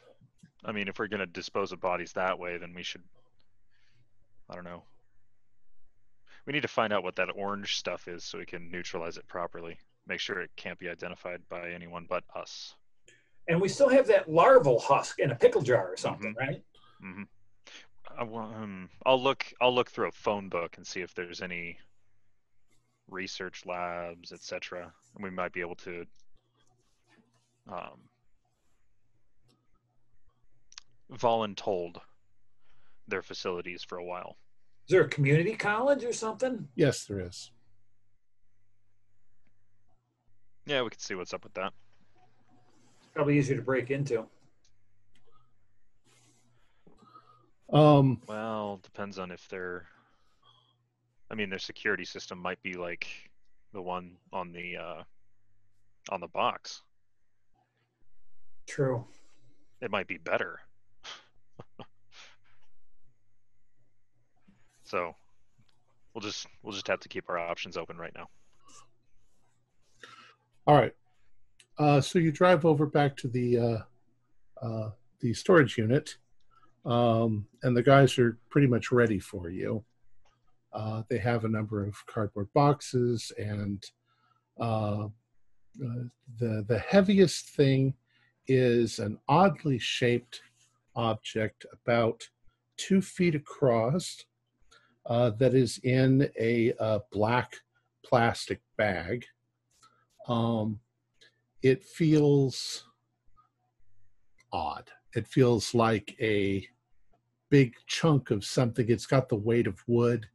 I mean, if we're gonna dispose of bodies that way, then we should. I don't know. We need to find out what that orange stuff is so we can neutralize it properly. Make sure it can't be identified by anyone but us. And we still have that larval husk in a pickle jar or something, right? hmm I, um, I'll look. I'll look through a phone book and see if there's any research labs, etc. And we might be able to. Um, voluntold their facilities for a while. Is there a community college or something? Yes, there is. Yeah, we could see what's up with that. Probably easier to break into. Um, Well, depends on if their. I mean, their security system might be like the one on the uh, on the box. True. It might be better. So, we'll just we'll just have to keep our options open right now. all right. Uh, so you drive over back to the uh, uh, the storage unit, um, and the guys are pretty much ready for you. Uh, they have a number of cardboard boxes, and uh, uh, the the heaviest thing is an oddly shaped object about two feet across uh, that is in a uh, black plastic bag. Um, it feels odd. It feels like a big chunk of something. It's got the weight of wood,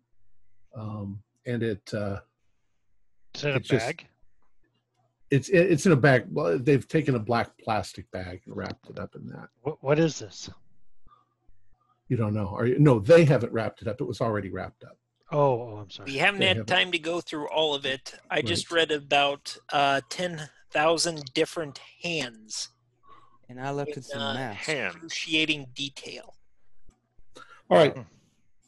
um, and it uh, Is it a just- bag? It's it's in a bag. Well, they've taken a black plastic bag and wrapped it up in that. What, what is this? You don't know, are you? No, they haven't wrapped it up. It was already wrapped up. Oh, oh I'm sorry. We haven't They had haven't. time to go through all of it. I just read about uh, 10,000 different hands And I looked in at some uh, maps. Hands. excruciating detail. All right.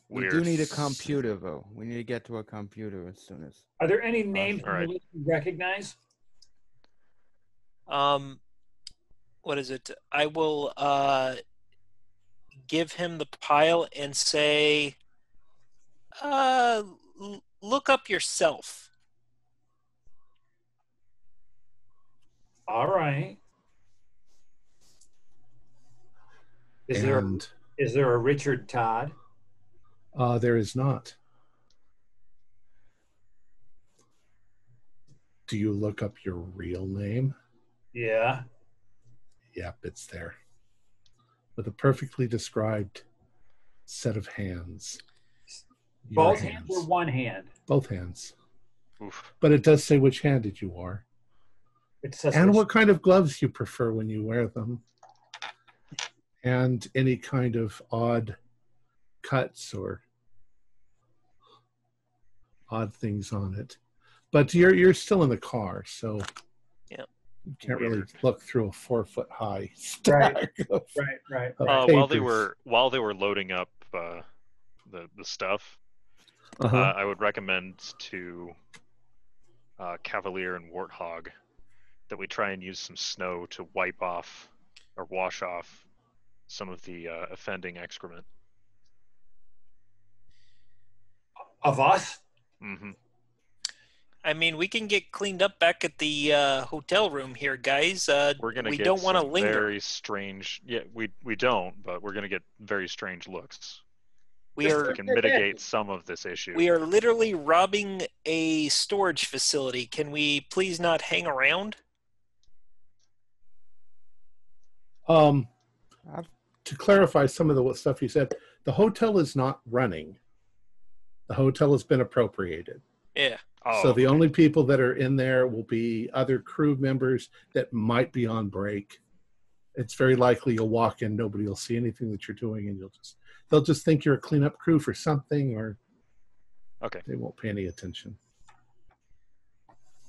We Weird. do need a computer though. We need to get to a computer as soon as. Are there any names all right. on the you recognize? Um, what is it? I will uh, give him the pile and say, uh, l- look up yourself. All right. Is there and is there a Richard Todd? uh, there is not. Do you look up your real name? Yeah. Yep, it's there. With a perfectly described set of hands. Your Both hands or one hand? Both hands. Oof. But it does say which handed you are. It says and which- what kind of gloves you prefer when you wear them. And any kind of odd cuts or odd things on it. But you're you're still in the car, so Yeah. you can't really look through a four foot high stack of, right, right. of Uh, while they were while they were loading up uh, the the stuff, Uh-huh. uh, I would recommend to uh, Cavalier and Warthog that we try and use some snow to wipe off or wash off some of the uh, offending excrement. Of us? hmm I mean, we can get cleaned up back at the uh, hotel room here, guys. Uh, We're gonna we get don't want to linger. very strange. Yeah, we we don't, but we're gonna get very strange looks. We are We can mitigate some of this issue. we are literally robbing a storage facility. Can we please not hang around? Um, to clarify some of the stuff you said, the hotel is not running. The hotel has been appropriated. Yeah. Oh, so the only people that are in there will be other crew members that might be on break. It's very likely you'll walk in, nobody will see anything that you're doing, and you'll just they'll just think you're a cleanup crew for something, or okay. they won't pay any attention.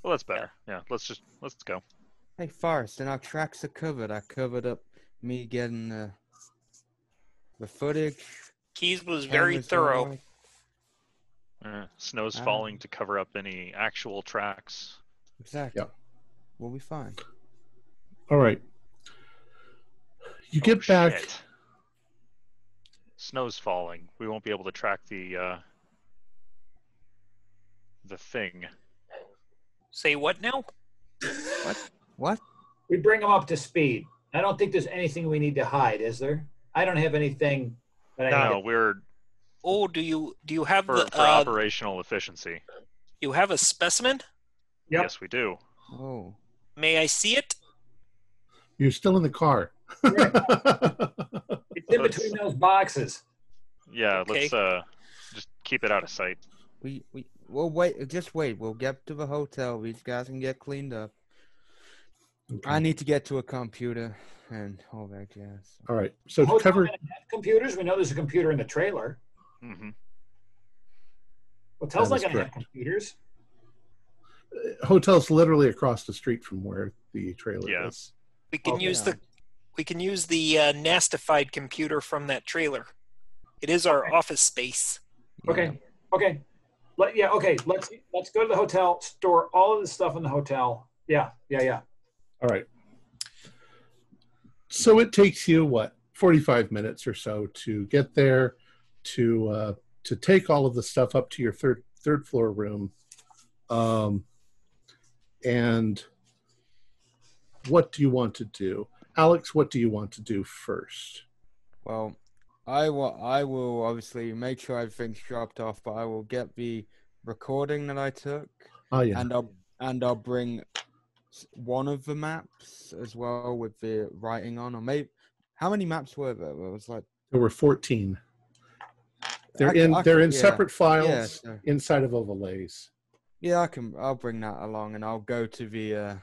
Well, that's better. Yeah, let's just let's go. Hey, Forrest, and our tracks are covered. I covered up me getting the the footage. Keys was very thorough. rolling. Uh, snow's Ah. falling to cover up any actual tracks. Exactly. Yep. We'll be fine. All right. You Oh, get back. shit. Snow's falling. We won't be able to track the uh, the thing. Say what now? What? What? We bring them up to speed. I don't think there's anything we need to hide, is there? I don't have anything that I No, need we're Oh, do you do you have for, the for uh, operational efficiency. you have a specimen? Yep. Yes, we do. Oh, May I see it? You're still in the car. to. It's in Let's- between those boxes. Yeah, Okay. let's uh just keep it out of sight. we we we'll wait. Just wait. We'll get to the hotel. These guys can get cleaned up. Okay. I need to get to a computer and all that jazz. All right. So to Hotel cover, gonna have computers. We know there's a computer in the trailer. Hmm Hotel's That not is going to have correct. computers. hotel's literally across the street from where the trailer Yeah. is. We can Okay. use the we can use the uh, nastified computer from that trailer. It is our Okay. office space. Okay. Okay. Let yeah. Okay. Let's let's go to the hotel. Store all of the stuff in the hotel. Yeah. Yeah. Yeah. All right. So it takes you what, 45 minutes or so to get there, to uh, to take all of the stuff up to your third third floor room, um, and what do you want to do, Alex? What do you want to do first? Well, I will. I will obviously make sure everything's dropped off, but I will get the recording that I took, Oh yeah, and I'll and I'll bring one of the maps as well with the writing on, or maybe how many maps were there? There was like there were 14. They're in they're in yeah, separate files Yeah, so- inside of overlays. yeah, I can. I'll bring that along, and I'll go to the uh,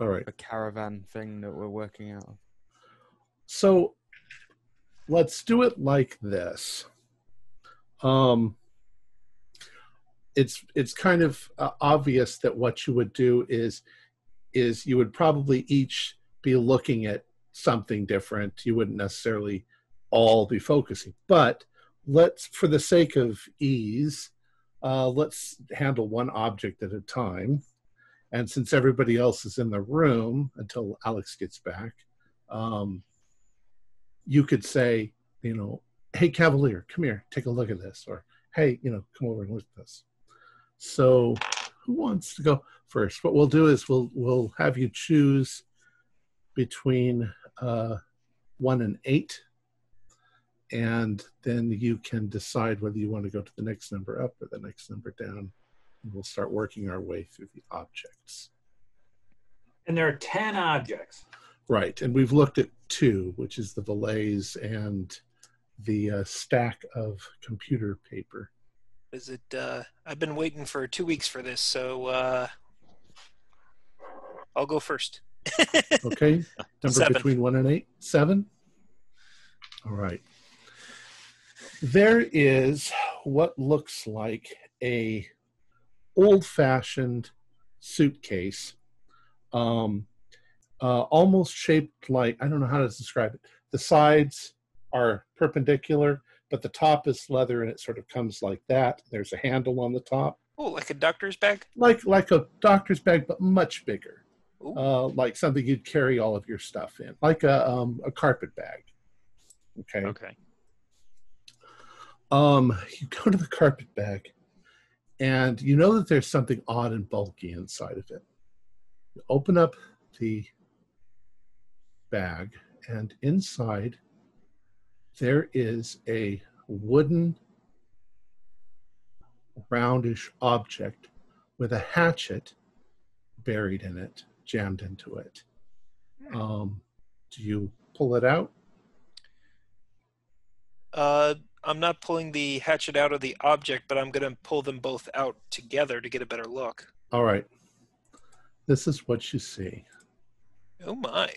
All right. a caravan thing that we're working out. of. So let's do it like this. Um, it's it's kind of uh, obvious that what you would do is is you would probably each be looking at something different. You wouldn't necessarily all be focusing, but let's for the sake of ease, uh, let's handle one object at a time. And since everybody else is in the room until Alex gets back, um, you could say, you know, hey, Cavalier, come here, take a look at this. Or, hey, you know, come over and look at this. So who wants to go first? What we'll do is we'll we'll have you choose between uh, one and eight, and then you can decide whether you want to go to the next number up or the next number down. And we'll start working our way through the objects. And there are 10 objects. Right, and we've looked at two, which is the valets and the uh, stack of computer paper. Is it? Uh, I've been waiting for two weeks for this, so uh, I'll go first. Okay, number Seven. between one and eight, seven. All right. There is what looks like a old-fashioned suitcase, um, uh, almost shaped like I don't know how to describe it. The sides are perpendicular, but the top is leather, and it sort of comes like that. There's a handle on the top. oh, like a doctor's bag. like like a doctor's bag, but much bigger. Uh, like something you'd carry all of your stuff in, like a um, a carpet bag. Okay. Okay. Um, you go to the carpet bag, and you know that there's something odd and bulky inside of it. You open up the bag, and inside there is a wooden roundish object with a hatchet buried in it, jammed into it. Um, do you pull it out? Uh, I'm not pulling the hatchet out of the object, but I'm going to pull them both out together to get a better look. All right. This is what you see. Oh my!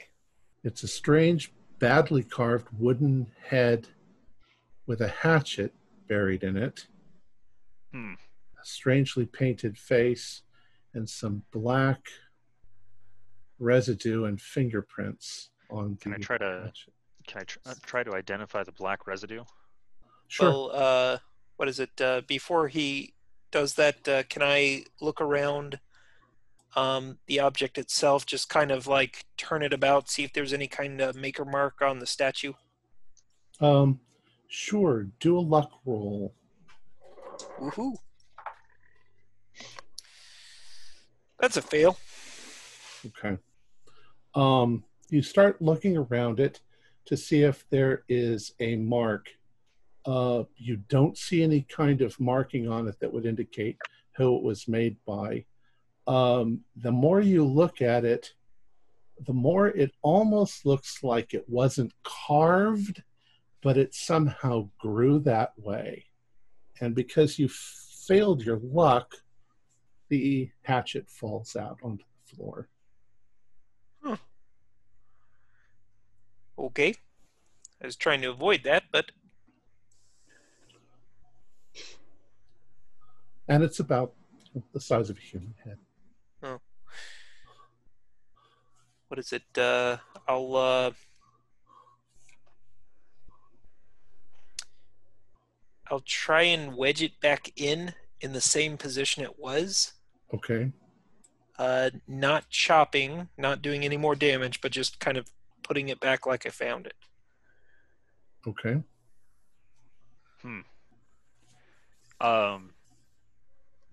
It's a strange, badly carved wooden head with a hatchet buried in it, Hmm. a strangely painted face, and some black residue and fingerprints on Can I the try to- hatchet. Can I tr- uh, try to identify the black residue? Sure. Well, uh, what is it? Uh, before he does that, uh, can I look around um, the object itself, just kind of like turn it about, see if there's any kind of maker mark on the statue? um, sure. Do a luck roll. Woohoo! That's a fail. Okay. Um, you start looking around it to see if there is a mark. Uh, you don't see any kind of marking on it that would indicate who it was made by. Um, the more you look at it, the more it almost looks like it wasn't carved, but it somehow grew that way. And because you failed your luck, the hatchet falls out onto the floor. Okay. I was trying to avoid that, but and it's about the size of a human head. Oh. what is it? Uh, I'll uh, I'll try and wedge it back in in the same position it was. Okay. Uh, not chopping, not doing any more damage, but just kind of putting it back like I found it. Okay. Hmm. Um,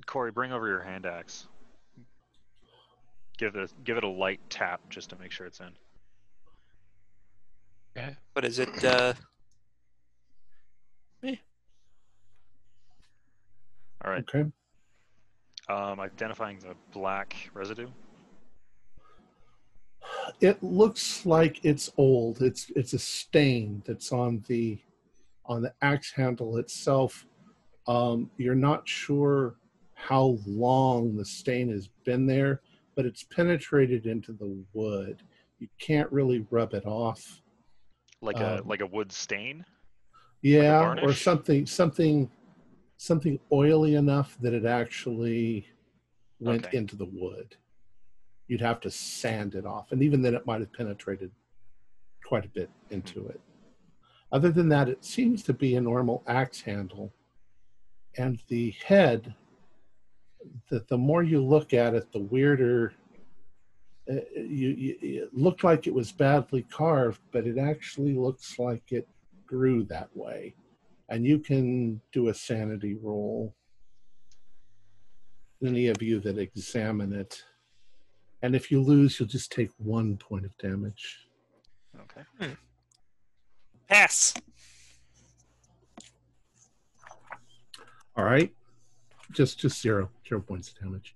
Corey, bring over your hand axe. Give it a, give it a light tap just to make sure it's in. What is it? Uh, All right. Okay. Um, identifying the black residue. It looks like it's old. It's it's a stain that's on the on the axe handle itself. Um, you're not sure how long the stain has been there, but it's penetrated into the wood. You can't really rub it off. Like a Um, like a wood stain. Yeah, or something something something oily enough that it actually went Okay. into the wood. You'd have to sand it off, and even then, it might have penetrated quite a bit into it. Other than that, it seems to be a normal axe handle, and the head. That the more you look at it, the weirder. Uh, you, you, it looked like it was badly carved, but it actually looks like it grew that way. And you can do a sanity roll. Any of you that examine it. And if you lose, you'll just take one point of damage. Okay. Pass. All right? Just just zero. Zero points of damage.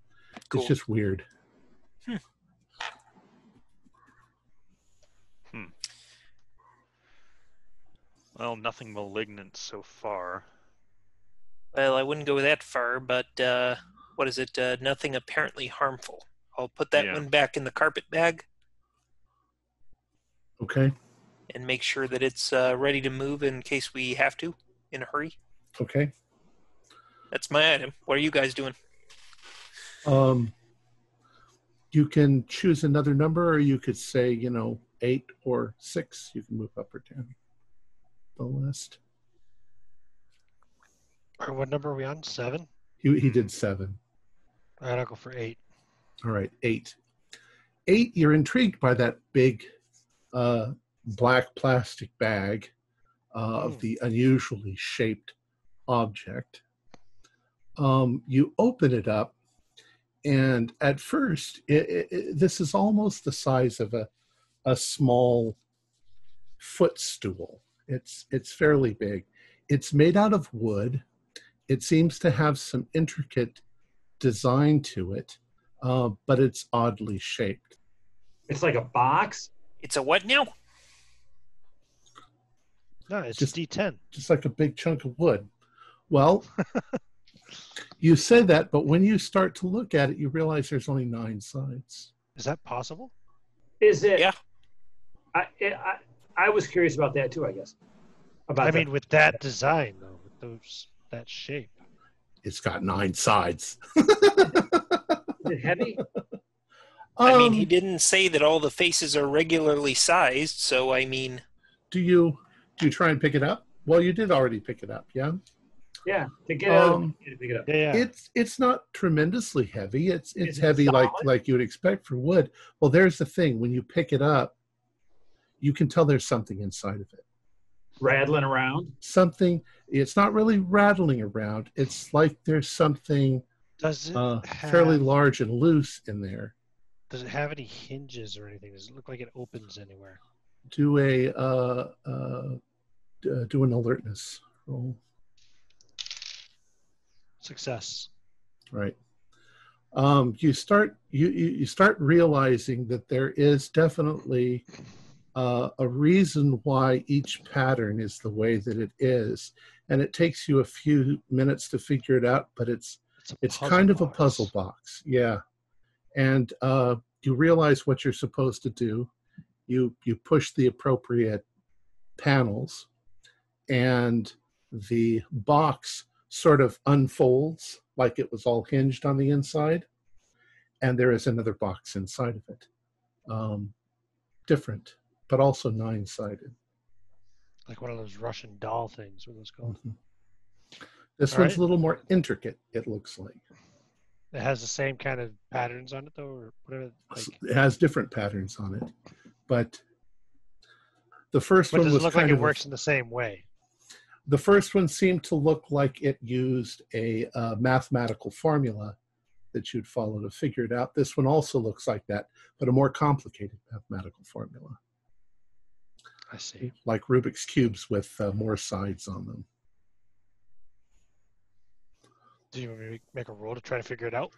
Cool. It's just weird. Well, nothing malignant so far. Well, I wouldn't go that far, but uh, what is it? Uh, nothing apparently harmful. I'll put that Yeah. one back in the carpet bag Okay. and make sure that it's uh, ready to move in case we have to in a hurry. Okay. That's my item. What are you guys doing? Um you can choose another number or you could say, you know, eight or six. You can move up or down the list. Or what number are we on? Seven? He he did seven. All right, I'll go for eight. All right, eight. Eight, you're intrigued by that big uh, black plastic bag uh, of Mm. the unusually shaped object. Um, you open it up, and at first, it, it, it- this is almost the size of a, a small footstool. It's, it's fairly big. It's made out of wood. It seems to have some intricate design to it uh, but it's oddly shaped. It's like a box. It's a what now? No, it's Just- just D10. just like a big chunk of wood. Well, you say that, but when you start to look at it, you realize there's only nine sides. Is that possible? Is it? Yeah. I, I I was curious about that too. I guess. About I the- mean, with that design, though, with those that shape. It's got nine sides. is it heavy? I mean, Um, he didn't say that all the faces are regularly sized, so I mean, do you do you try and pick it up? Well, you did already pick it up, yeah. Yeah. To get out. Um, to pick it up. Yeah, yeah. It's it's not tremendously heavy. It's it's Is it heavy like like you would expect for wood. Well, there's the thing. When you pick it up, you can tell there's something inside of it. Rattling around. Something. It's not really rattling around. It's like there's something does it uh, have, fairly large and loose in there. Does it have any hinges or anything? Does it look like it opens anywhere? Do a uh, uh, uh, do an alertness roll. Success. Right. Um, you start you, you start realizing that there is definitely uh, a reason why each pattern is the way that it is, and it takes you a few minutes to figure it out. But it's It's, it's kind of a puzzle box yeah and uh, you realize what you're supposed to do you you push the appropriate panels and the box sort of unfolds like it was all hinged on the inside and there is another box inside of it um, different but also nine sided Like one of those Russian doll things. What those called? this All one's right. a little more intricate it looks like It has the same kind of patterns on it, though, or whatever. Like, it has different patterns on it but the first but one does was it look kind like it of a- works in the same way? The first one seemed to look like it used a uh, mathematical formula that you'd follow to figure it out this one also looks like that but a more complicated mathematical formula I see. like rubik's cubes with uh, more sides on them Do you want me to make a roll to try to figure it out?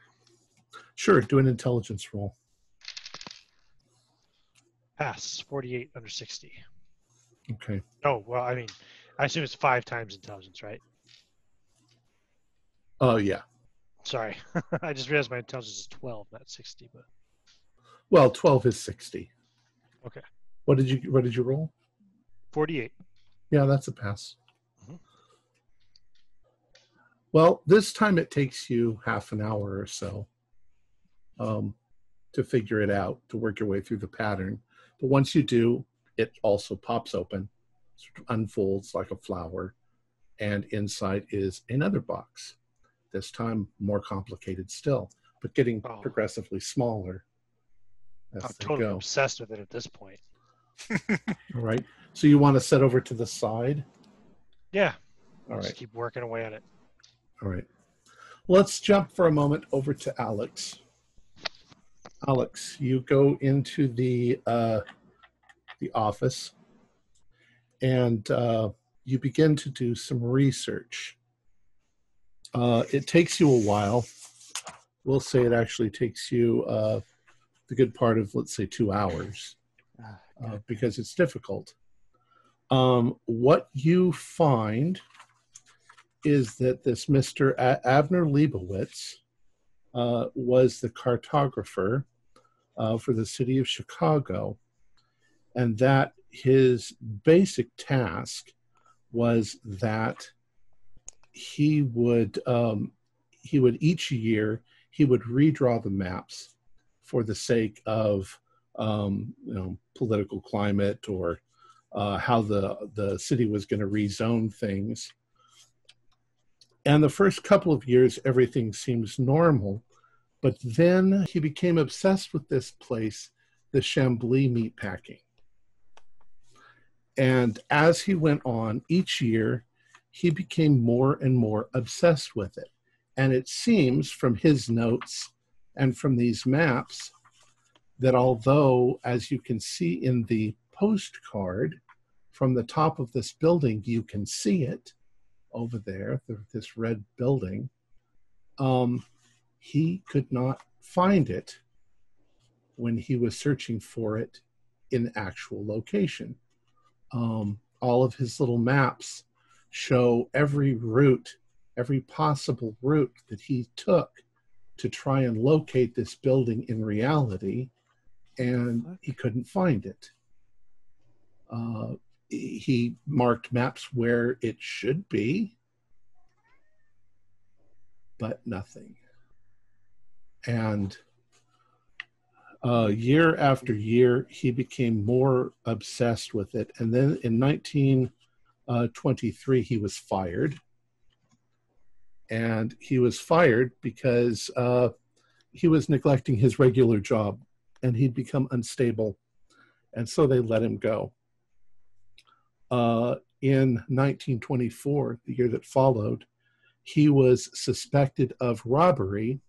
sure do an intelligence roll Pass. Forty-eight under sixty. okay Oh well, I mean, I assume it's five times intelligence, right? oh yeah Sorry, I just realized my intelligence is twelve, not sixty. But Well, 12 is 60. Okay. What did you what did you roll? 48. Yeah, that's a pass. Mhm. Well, this time it takes you half an hour or so um, to figure it out, to work your way through the pattern. But once you do, it also pops open, unfolds like a flower, and inside is another box. This time more complicated still, but getting Oh. progressively smaller I'm totally go. obsessed with it at this point. All right. So you want to set over to the side? Yeah. All Just keep working away on it. All right. Let's jump for a moment over to Alex. Alex, you go into the uh, the office, and uh, you begin to do some research. Uh, it takes you a while. We'll say it actually takes you uh, the good part of let's say two hours Ah, uh, because it's difficult. Um, what you find is that this Mr. A- Abner Leibowitz uh, was the cartographer uh, for the city of Chicago, and that his basic task was that he would um, he would each year he would redraw the maps for the sake of um, you know political climate or uh, how the the city was going to rezone things. And the first couple of years, everything seems normal, but then he became obsessed with this place, the Chambly meatpacking. And as he went on each year, he became more and more obsessed with it. And it seems from his notes and from these maps that although, as you can see in the postcard, from the top of this building, you can see it over there, this red building. Um, he could not find it when he was searching for it in actual location. Um, all of his little maps show every route, every possible route that he took to try and locate this building in reality, and he couldn't find it. Uh, he marked maps where it should be, but nothing. And uh, year after year, he became more obsessed with it. And then in 1923, he was fired. And he was fired because uh, he was neglecting his regular job and he'd become unstable. And so they let him go. Uh, in 1924, the year that followed, he was suspected of robbery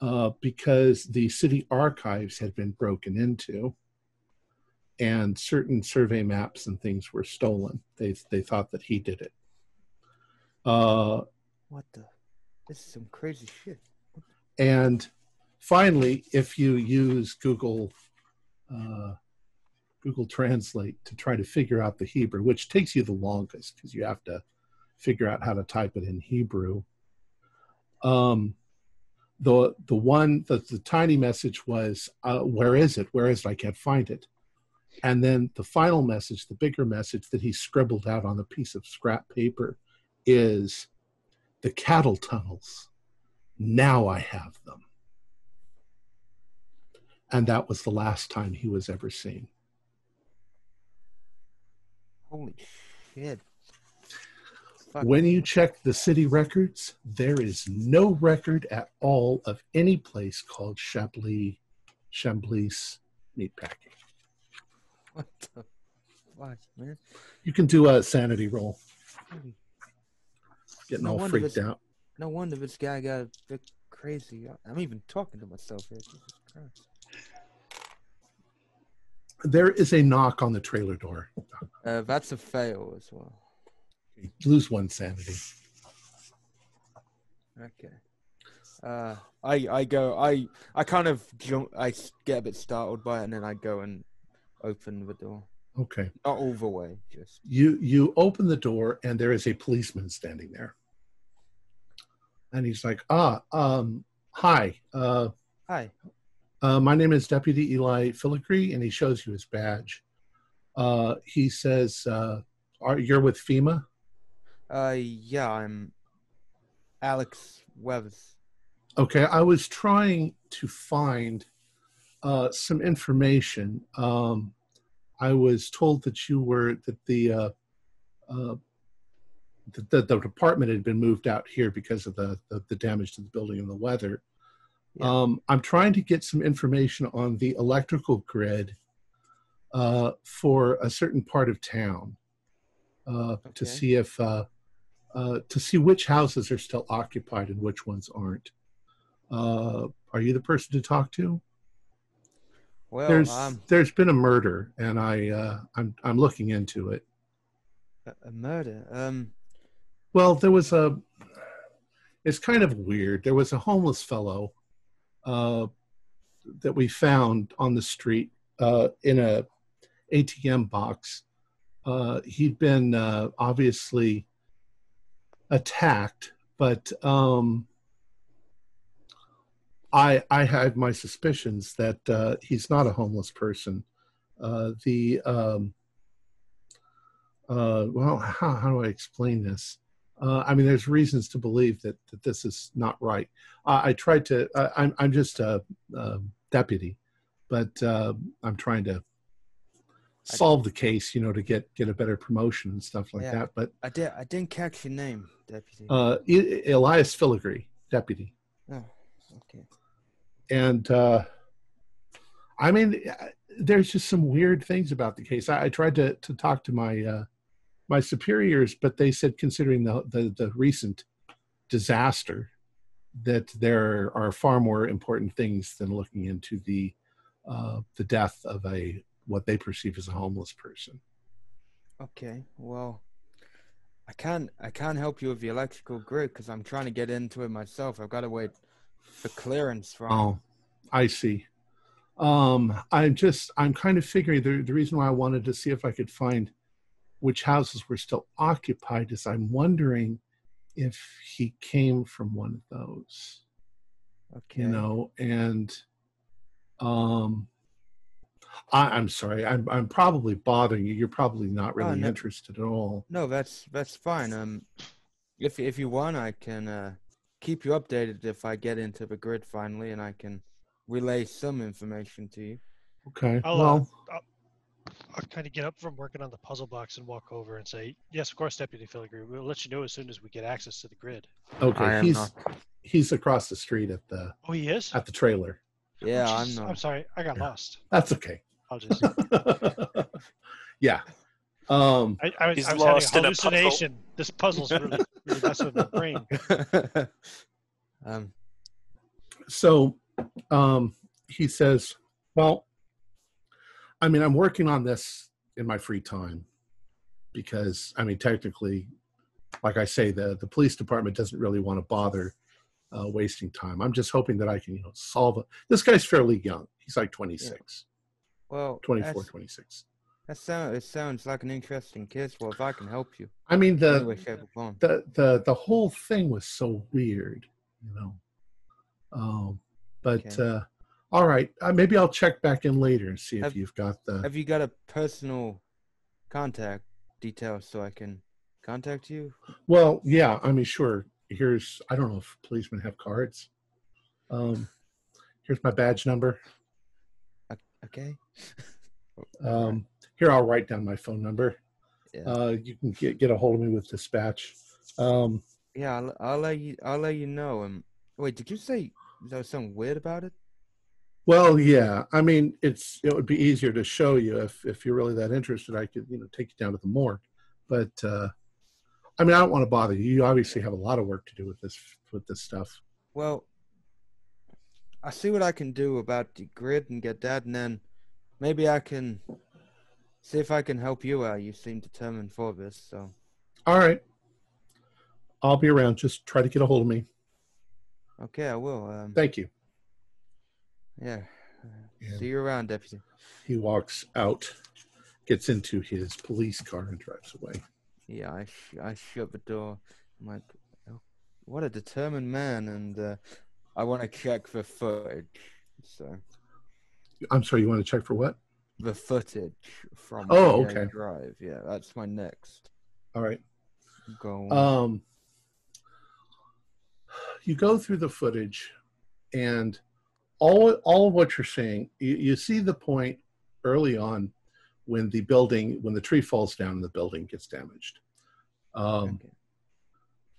uh, because the city archives had been broken into and certain survey maps and things were stolen. They, they thought that he did it. Uh, What the? This is some crazy shit. and finally, if you use Google uh, Google Translate to try to figure out the Hebrew, which takes you the longest because you have to figure out how to type it in Hebrew. Um, the the one the, the tiny message was, uh, "Where is it? Where is it? I can't find it." And then the final message, the bigger message that he scribbled out on a piece of scrap paper, is, "The cattle tunnels. Now I have them." And that was the last time he was ever seen. Holy shit. Fuck. When you check the city records, there is no record at all of any place called Chablis, Chamblis Meatpacking. What the fuck, man? You can do a sanity roll. Getting No all freaked this- out. No wonder this guy got a bit crazy. I'm even talking to myself here. Jesus Christ. There is a knock on the trailer door. Uh, that's a fail as well. Lose one sanity. Okay. Uh, I I go I I kind of jump. I get a bit startled by it, and then I go and open the door. Okay. Not all the way, just You you open the door and there is a policeman standing there. And he's like, ah, um, hi. Uh, hi. Uh, my name is Deputy Eli Filigree, and he shows you his badge. Uh, he says, uh, are, You're with FEMA? Uh, yeah, I'm Alex Webbs. Okay, I was trying to find uh, some information. Um, I was told that you were, that the, uh, uh, the, the, the department had been moved out here because of the, the, the damage to the building and the weather. Yeah. Um, I'm trying to get some information on the electrical grid uh, for a certain part of town uh, to see if uh, uh, to see which houses are still occupied and which ones aren't. Uh, are you the person to talk to? Well, there's um, there's been a murder, and I uh, I'm I'm looking into it. a, a murder. Um, Well, there was a. It's kind of weird. There was a homeless fellow uh, that we found on the street uh, in a ATM box. Uh, he'd been uh, obviously attacked, but um, I I had my suspicions that uh, he's not a homeless person. Uh, the um, uh, well, how, how do I explain this? Uh, I mean, there's reasons to believe that, that this is not right. I tried to. I'm I'm just a, a deputy, but uh, I'm trying to solve the case. You know, to get get a better promotion and stuff like Yeah. that. But I did. I didn't catch your name, deputy. uh, Elias Filigree, deputy, oh, okay. and uh, I mean, uh, there's just some weird things about the case. I, I tried to to talk to my uh, my superiors, but they said, considering the, the the recent disaster, that there are far more important things than looking into the uh, the death of a what they perceive as a homeless person. Okay. Well, I can't. I can't help you with the electrical grid because I'm trying to get into it myself. I've got to wait for clearance from. Oh, I see. Um, I'm just, I'm kind of figuring the, the reason why I wanted to see if I could find which houses were still occupied is I'm wondering if he came from one of those, Okay. you know, and, um, I, I'm sorry, I'm, I'm probably bothering you. You're probably not really no. interested at all. No, that's that's fine. Um, if if you want, I can uh keep you updated if I get into the grid finally, and I can relay some information to you. Okay. I'll, well, uh, I'll, I'll kind of get up from working on the puzzle box and walk over and say, "Yes, of course, Deputy Filigree. We'll let you know as soon as we get access to the grid." okay. I am he's, not. he's across the street at the, Oh, he is. at the trailer. Yeah, I'm Jesus, I'm not. sorry, I got Yeah. lost. That's okay. I'll just. yeah. Um, I, I was, He's I was lost in having a a puzzle. hallucination. This puzzle's really, really messing with my brain. um, so um, he says, Well, I mean, I'm working on this in my free time because, I mean, technically, like I say, the, the police department doesn't really want to bother uh, wasting time. I'm just hoping that I can, you know, solve it. This guy's fairly young. He's like 26, well, 24, 26. That sounds it sounds like an interesting case. Well, if I can help you, I mean, the, any way, shape, or form. the the the whole thing was so weird, you know. Um, but Okay. uh, all right, uh, maybe I'll check back in later and see if Have- you've got the. Have you got a personal contact detail so I can contact you? Well, yeah, I mean, sure. Here's I don't know if policemen have cards. Um, here's my badge number. Okay. Um, here, I'll write down my phone number. Yeah. Uh, you can get get a hold of me with dispatch. Um, Yeah, I'll, I'll let you. I'll let you know. Um, wait, did you say there was something weird about it? Well, yeah. I mean, it's it would be easier to show you if if you're really that interested. I could you know take you down to the morgue, but uh, I mean, I don't want to bother you. You obviously have a lot of work to do with this with this stuff. Well, I see what I can do about the grid and get that, and then maybe I can see if I can help you out. You seem determined for this, so All right, I'll be around. Just try to get a hold of me. okay, I will. Um, Thank you. yeah. Yeah. See you around, deputy. He walks out, gets into his police car, and drives away. Yeah, I sh- I shut the door. I'm like, oh, what a determined man, and uh, I want to check the footage. So I'm sorry. You want to check for what? The footage from Oh, okay. Drive. Yeah, that's my next All right. goal. Um, you go through the footage, and all all of what you're seeing, you, you see the point early on when the building, when the tree falls down and the building gets damaged. Um, Okay.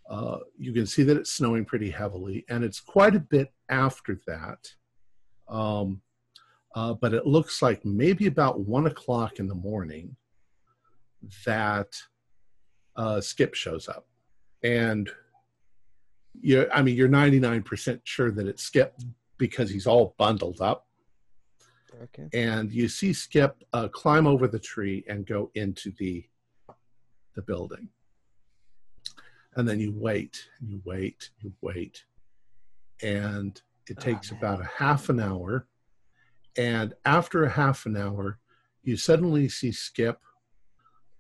uh, you can see that it's snowing pretty heavily, and it's quite a bit after that. Um, uh, but it looks like maybe about one o'clock in the morning that uh, Skip shows up, and you I mean, you're 99% sure that it's Skip because he's all bundled up, Okay. and you see Skip uh, climb over the tree and go into the the building. And then you wait, you wait, you wait, and it Oh, takes man. about a half an hour. And after a half an hour, you suddenly see Skip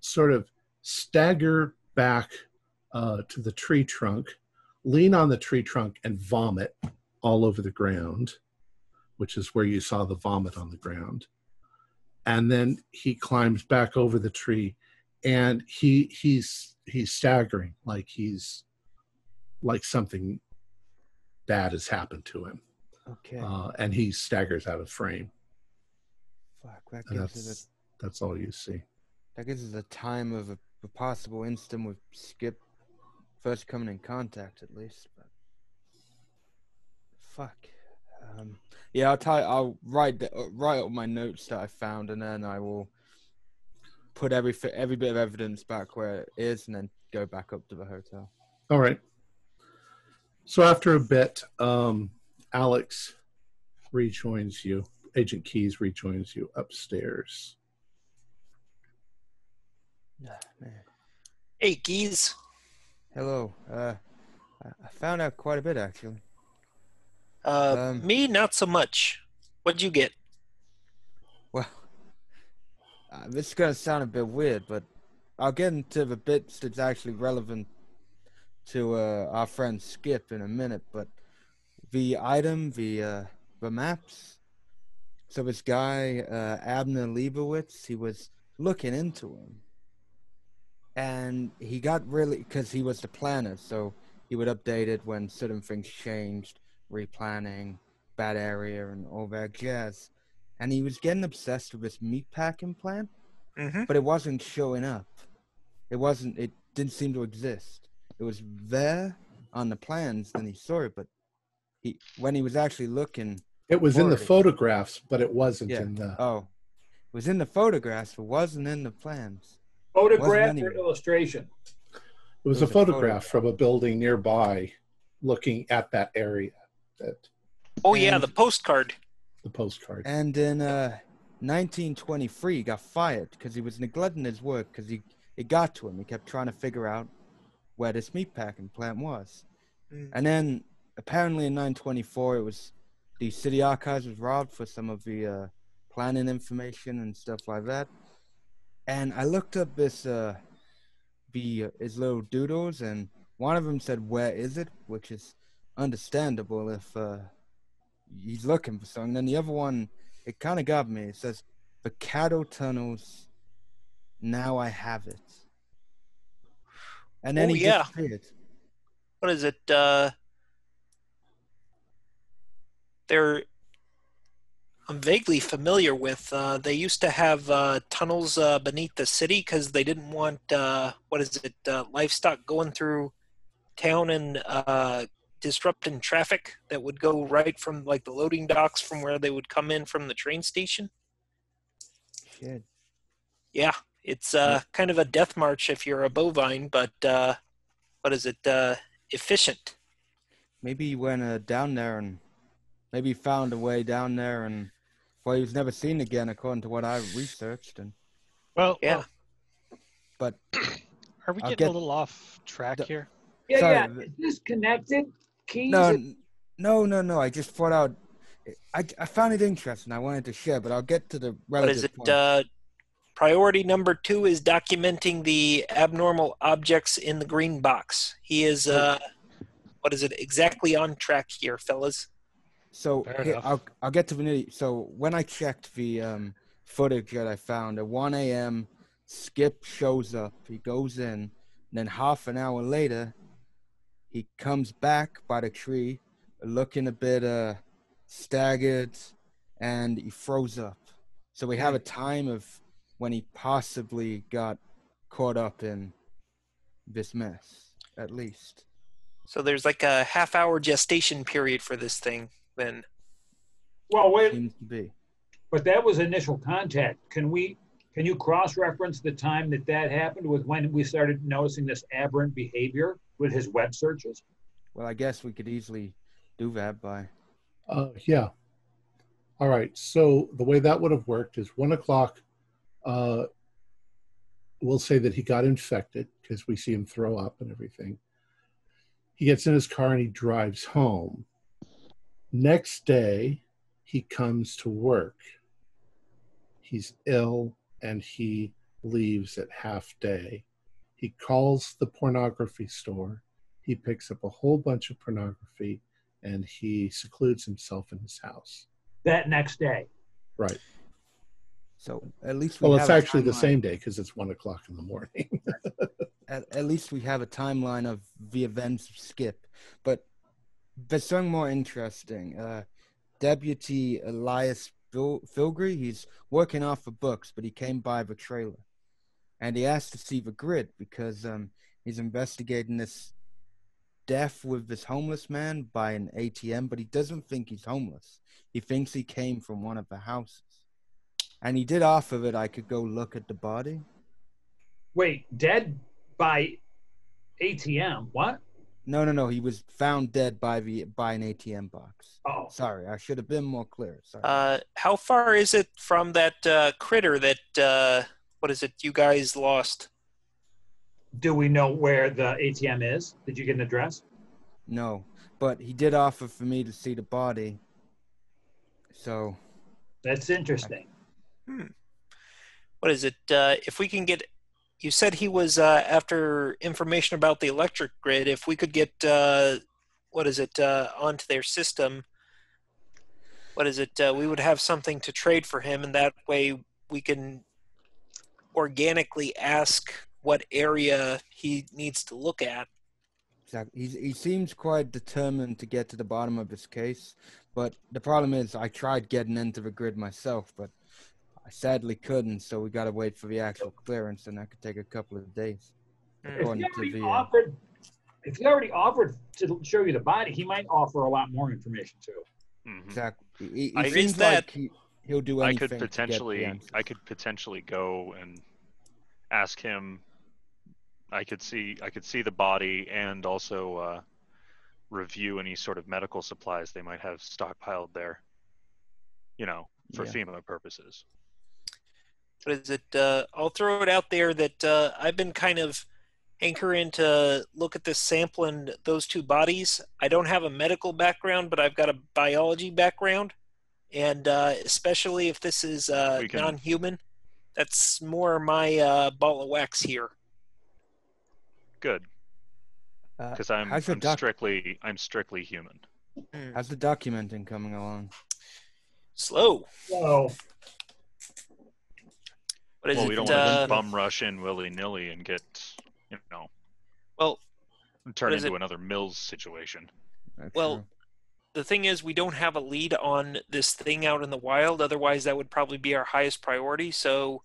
sort of stagger back uh, to the tree trunk, lean on the tree trunk, and vomit all over the ground, which is where you saw the vomit on the ground. And then he climbs back over the tree, and he he's he's staggering like he's like something bad has happened to him, Okay. uh, and he staggers out of frame. Fuck. That And gives us that's that's all you see. that gives us a time of a, a possible instant with Skip first coming in contact at least. But fuck. Um, yeah, I'll tell. I'll write the, uh, write up my notes that I found, and then I will put every every bit of evidence back where it is, and then go back up to the hotel. All right. So after a bit, um, Alex rejoins you. Agent Keys rejoins you upstairs. Hey, Keys. Hello. Uh, I I found out quite a bit actually. Uh, Um, me, not so much. What'd you get? Well, uh, this is gonna sound a bit weird, but I'll get into the bits that's actually relevant to uh, our friend Skip in a minute. But the item, the uh, the maps. So this guy, uh, Abner Leibowitz, he was looking into him, and he got really because he was the planner, so he would update it when certain things changed, replanning, bad area, and all that jazz and he was getting obsessed with this meatpacking plant, Mm-hmm. but it wasn't showing up. It wasn't. It didn't seem to exist. It was there on the plans, and he saw it, but he when he was actually looking, It was in the Already. photographs, but it wasn't Yeah. in the. oh, it was in the photographs, but wasn't in the plans. Photograph or any- illustration? It was It a a photograph photograph. from a building nearby, looking at that area. That Oh yeah, the postcard. the postcard. And in uh, 1923, he got fired because he was neglecting his work because he it got to him. He kept trying to figure out where this meatpacking plant was. Mm. And then apparently in 924, it was the city archives was robbed for some of the uh, planning information and stuff like that. And I looked up this uh, the uh, his little doodles, and one of them said, "Where is it?" which is understandable if uh, he's looking for something. Then the other one, it kind of got me. It says, "The cattle tunnels. Now I have it." And then Oh, he yeah. disappeared. What is it? Uh, they're. I'm vaguely familiar with. Uh, they used to have uh, tunnels uh, beneath the city because they didn't want uh, what is it? Uh, livestock going through town and uh, disrupting traffic that would go right from like the loading docks from where they would come in from the train station. Shit. Yeah, it's uh, kind of a death march if you're a bovine, but uh, what is it? Uh, efficient. Maybe he went uh, down there and maybe found a way down there and well, he was never seen again, according to what I researched. And Well, Yeah. but Are we getting get- a little off track the- here? Yeah, Sorry, yeah. the- Is this connected? Keys? no, n- no, no, no. I just thought out. I, I found it interesting. I wanted to share, but I'll get to the What relative is it? points. Uh, priority number two is documenting the abnormal objects in the green box. He is, uh, what is it, exactly on track here, fellas. So Fair here. I'll I'll get to the nitty. So when I checked the um, footage that I found at 1 a.m., Skip shows up. He goes in, and then half an hour later, he comes back by the tree, looking a bit uh staggered, and he froze up. So we have a time of when he possibly got caught up in this mess, at least. So there's like a half hour gestation period for this thing. Then Well, wait, Seems to be. but that was initial contact. Can we, can you cross-reference the time that that happened with when we started noticing this aberrant behavior with his web searches? Well, I guess we could easily do that by. Uh, yeah. All right. So the way that would have worked is one o'clock. Uh, we'll say that he got infected because we see him throw up and everything. He gets in his car and he drives home. Next day, he comes to work. He's ill and he leaves at half day. He calls the pornography store. He picks up a whole bunch of pornography and he secludes himself in his house. That next day. Right. So at least we Well, have it's a actually the same day because it's one o'clock in the morning. At, at least we have a timeline of the events of Skip. But there's something more interesting. Uh, Deputy Elias Fil- Filgry, he's working off the books, but he came by the trailer, and he asked to see the grid because um, he's investigating this death with this homeless man by an ATM, but he doesn't think he's homeless. He thinks he came from one of the houses. And he did offer that I could go look at the body. Wait, dead by ATM? What? No, no, no. He was found dead by the by an ATM box. Oh, Sorry, I should have been more clear. Sorry. uh, how far is it from that uh, critter that uh, what is it you guys lost? do we know where the ATM is? Did you get an address? no, but he did offer for me to see the body. So That's interesting. Hmm. What is it? Uh, if we can get, you said he was uh, after information about the electric grid. If we could get, uh, what is it, uh, onto their system, what is it? Uh, we would have something to trade for him, and that way we can organically ask what area he needs to look at. exactly, he's, he seems quite determined to get to the bottom of this case. But the problem is, I tried getting into the grid myself, but I sadly couldn't. So we got to wait for the actual clearance, and that could take a couple of days. Hmm. If According he to already the, uh, offered, if he already offered to show you the body, he might offer a lot more information too. Mhm. Exactly. He, he I- seems that- like he, he'll do I could to get the potentially, I could potentially go and ask him. I could see, I could see the body and also uh, review any sort of medical supplies they might have stockpiled there. You know, for Yeah. FEMA purposes. what is it? Uh, I'll throw it out there that uh, I've been kind of hankering to look at this sample and those two bodies. I don't have a medical background, but I've got a biology background, and uh, especially if this is uh, can- non-human, that's more my uh, ball of wax here. Good, Uh, because I'm, how's I'm doc- strictly, I'm strictly human. Hmm. How's the documenting coming along? Slow. So What is well, it? we don't want to uh, bum rush in willy nilly and get, you know, well, turn into it? another Mills situation. That's Well, true. The thing is we don't have a lead on this thing out in the wild otherwise that would probably be our highest priority. So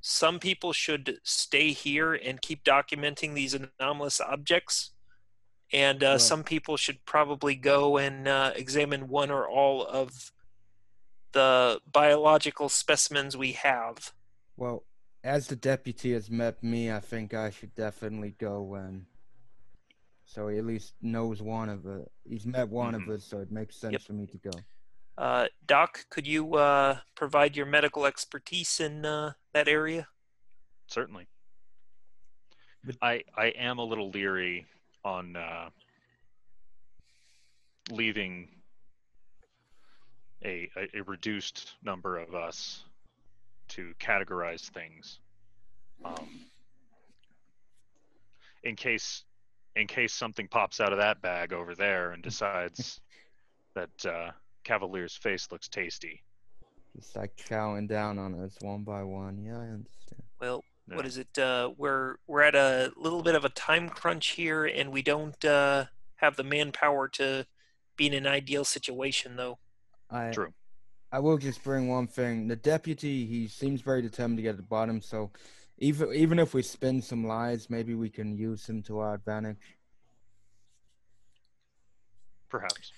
some people should stay here and keep documenting these anomalous objects. And uh, Right. some people should probably go and uh, examine one or all of the biological specimens we have. Well, as the deputy has met me, I think I should definitely go and so he at least knows one of us. He's met one Mhm. of us, so it makes sense Yep. for me to go. uh, doc could you uh, provide your medical expertise in uh, that area Certainly. But- I I am a little leery on uh, leaving a, a a reduced number of us to categorize things. Um, in case in case something pops out of that bag over there and decides that uh, Cavalier's face looks tasty. Just like chowing down on us one by one. Yeah, I understand. Well, what Yeah. is it? Uh, we're we're at a little bit of a time crunch here, and we don't uh, have the manpower to be in an ideal situation, though. I True. I will just bring one thing. The deputy, he seems very determined to get at the bottom. So, even even if we spin some lies, maybe we can use him to our advantage. Perhaps.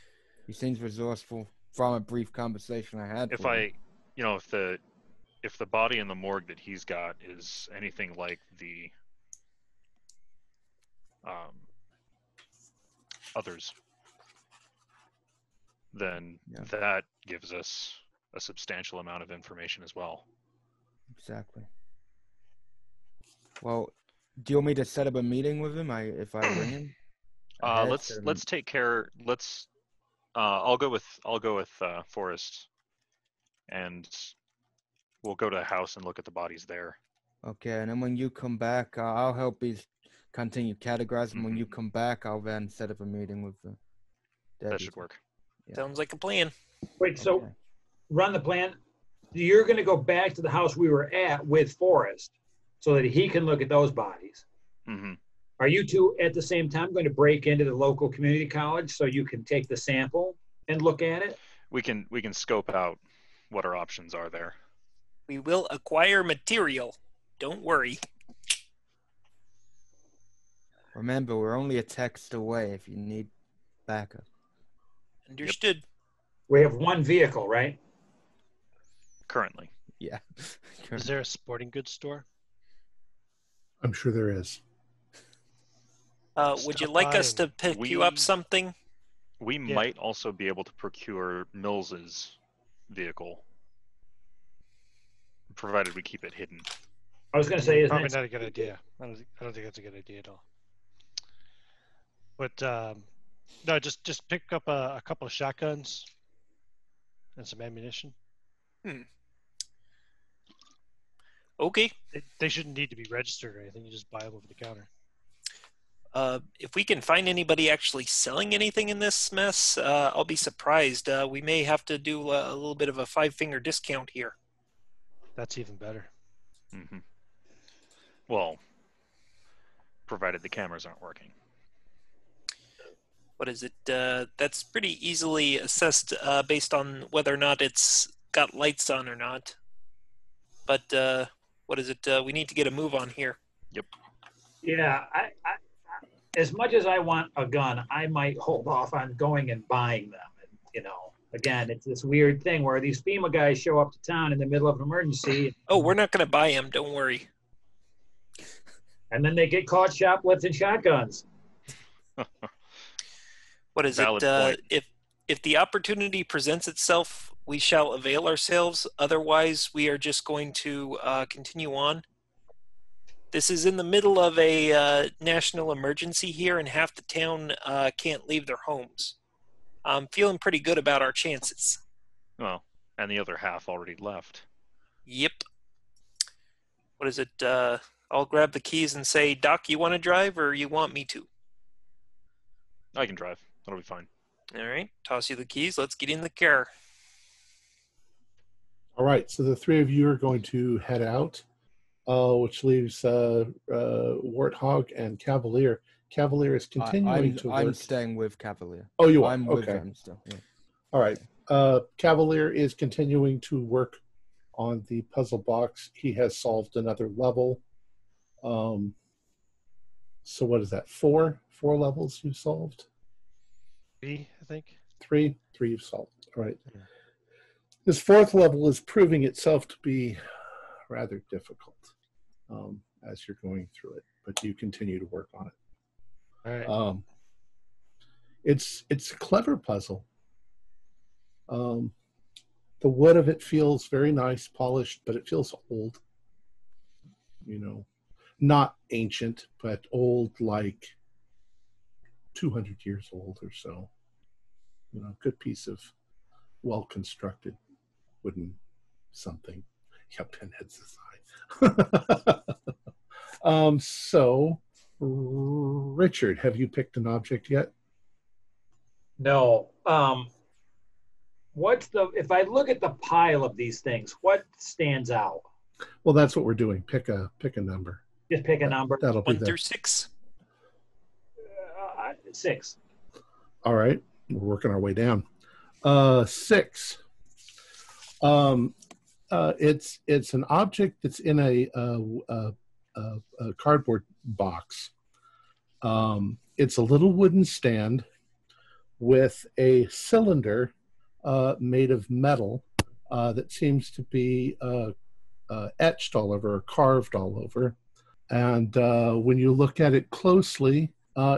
He seems resourceful from a brief conversation I had. If with him. I, you know, if the if the body in the morgue that he's got is anything like the um, others, then Yeah. that gives us a substantial amount of information as well. exactly. Well, do you want me to set up a meeting with him? I if I ring him. Uh, ahead, let's set let's take care. Let's. Uh, I'll go with I'll go with uh, Forrest, and we'll go to the house and look at the bodies there. Okay, and then when you come back, uh, I'll help you continue categorizing. When you Mhm. come back, I'll then set up a meeting with the. That should work. Yeah. Sounds like a plan. Wait, so Okay. run the plan. You're going to go back to the house we were at with Forrest so that he can look at those bodies. hmm Are you two at the same time going to break into the local community college so you can take the sample and look at it? We can we can scope out what our options are there. We will acquire material. Don't worry. Remember, we're only a text away if you need backup. Understood. We have one vehicle, right? Currently, Yeah. Is there a sporting goods store? I'm sure there is. Uh, would you Stop like by us to and- pick you up We- something? we Yeah. might also be able to procure Mills's vehicle, provided we keep it hidden. I was going to say, isn't Probably it? not a good idea. I don't think, I don't think that's a good idea at all. But um, no, just just pick up a, a couple of shotguns and some ammunition. Okay. They, they shouldn't need to be registered or anything. You just buy them over the counter. Uh, if we can find anybody actually selling anything in this mess, uh, I'll be surprised. Uh, we may have to do a, a little bit of a five finger discount here. That's even better. hmm Well, provided the cameras aren't working. What is it? Uh, that's pretty easily assessed uh, based on whether or not it's got lights on or not. But uh, what is it? Uh, we need to get a move on here. Yep. Yeah, I, I, as much as I want a gun, I might hold off on going and buying them. And, you know, again, it's this weird thing where these FEMA guys show up to town in the middle of an emergency Oh, we're not going to buy them. Don't worry. and then they get caught shoplifting shotguns. What is Valid it? Uh, if if the opportunity presents itself, we shall avail ourselves. Otherwise, we are just going to uh, continue on. This is in the middle of a uh, national emergency here, and half the town uh, can't leave their homes. I'm feeling pretty good about our chances. Well, and the other half already left. Yep. What is it? Uh, I'll grab the keys and say, Doc, you want to drive or you want me to? I can drive. That'll be fine. All right. Toss you the keys. Let's get in the car. All right, so the three of you are going to head out, uh, which leaves uh, uh, Warthog and Cavalier. Cavalier is continuing I'm, to I'm staying with Cavalier. oh, you are I'm with okay. them still. Yeah. All right. Uh, Cavalier is continuing to work on the puzzle box. He has solved another level. Um, so what is that? Four, four levels you solved. Three, I think. Three, three you've solved. All right. This fourth level is proving itself to be rather difficult um, as you're going through it, but you continue to work on it. All right. Um, it's it's a clever puzzle. Um, the wood of it feels very nice, polished, but it feels old. You know, not ancient, but old, like two hundred years old or so. You know, a good piece of well constructed wooden something. Yeah, pinheads aside. um, so Richard, have you picked an object yet? No. Um, what's the if I look at the pile of these things, what stands out? Well, that's what we're doing. Pick a pick a number. Just pick a number. That'll be One through six. Uh, six. All right, we're working our way down. Uh, six. Um, uh, it's it's an object that's in a, a, a, a cardboard box. Um, it's a little wooden stand with a cylinder uh, made of metal uh, that seems to be uh, uh, etched all over, or carved all over. And uh, when you look at it closely,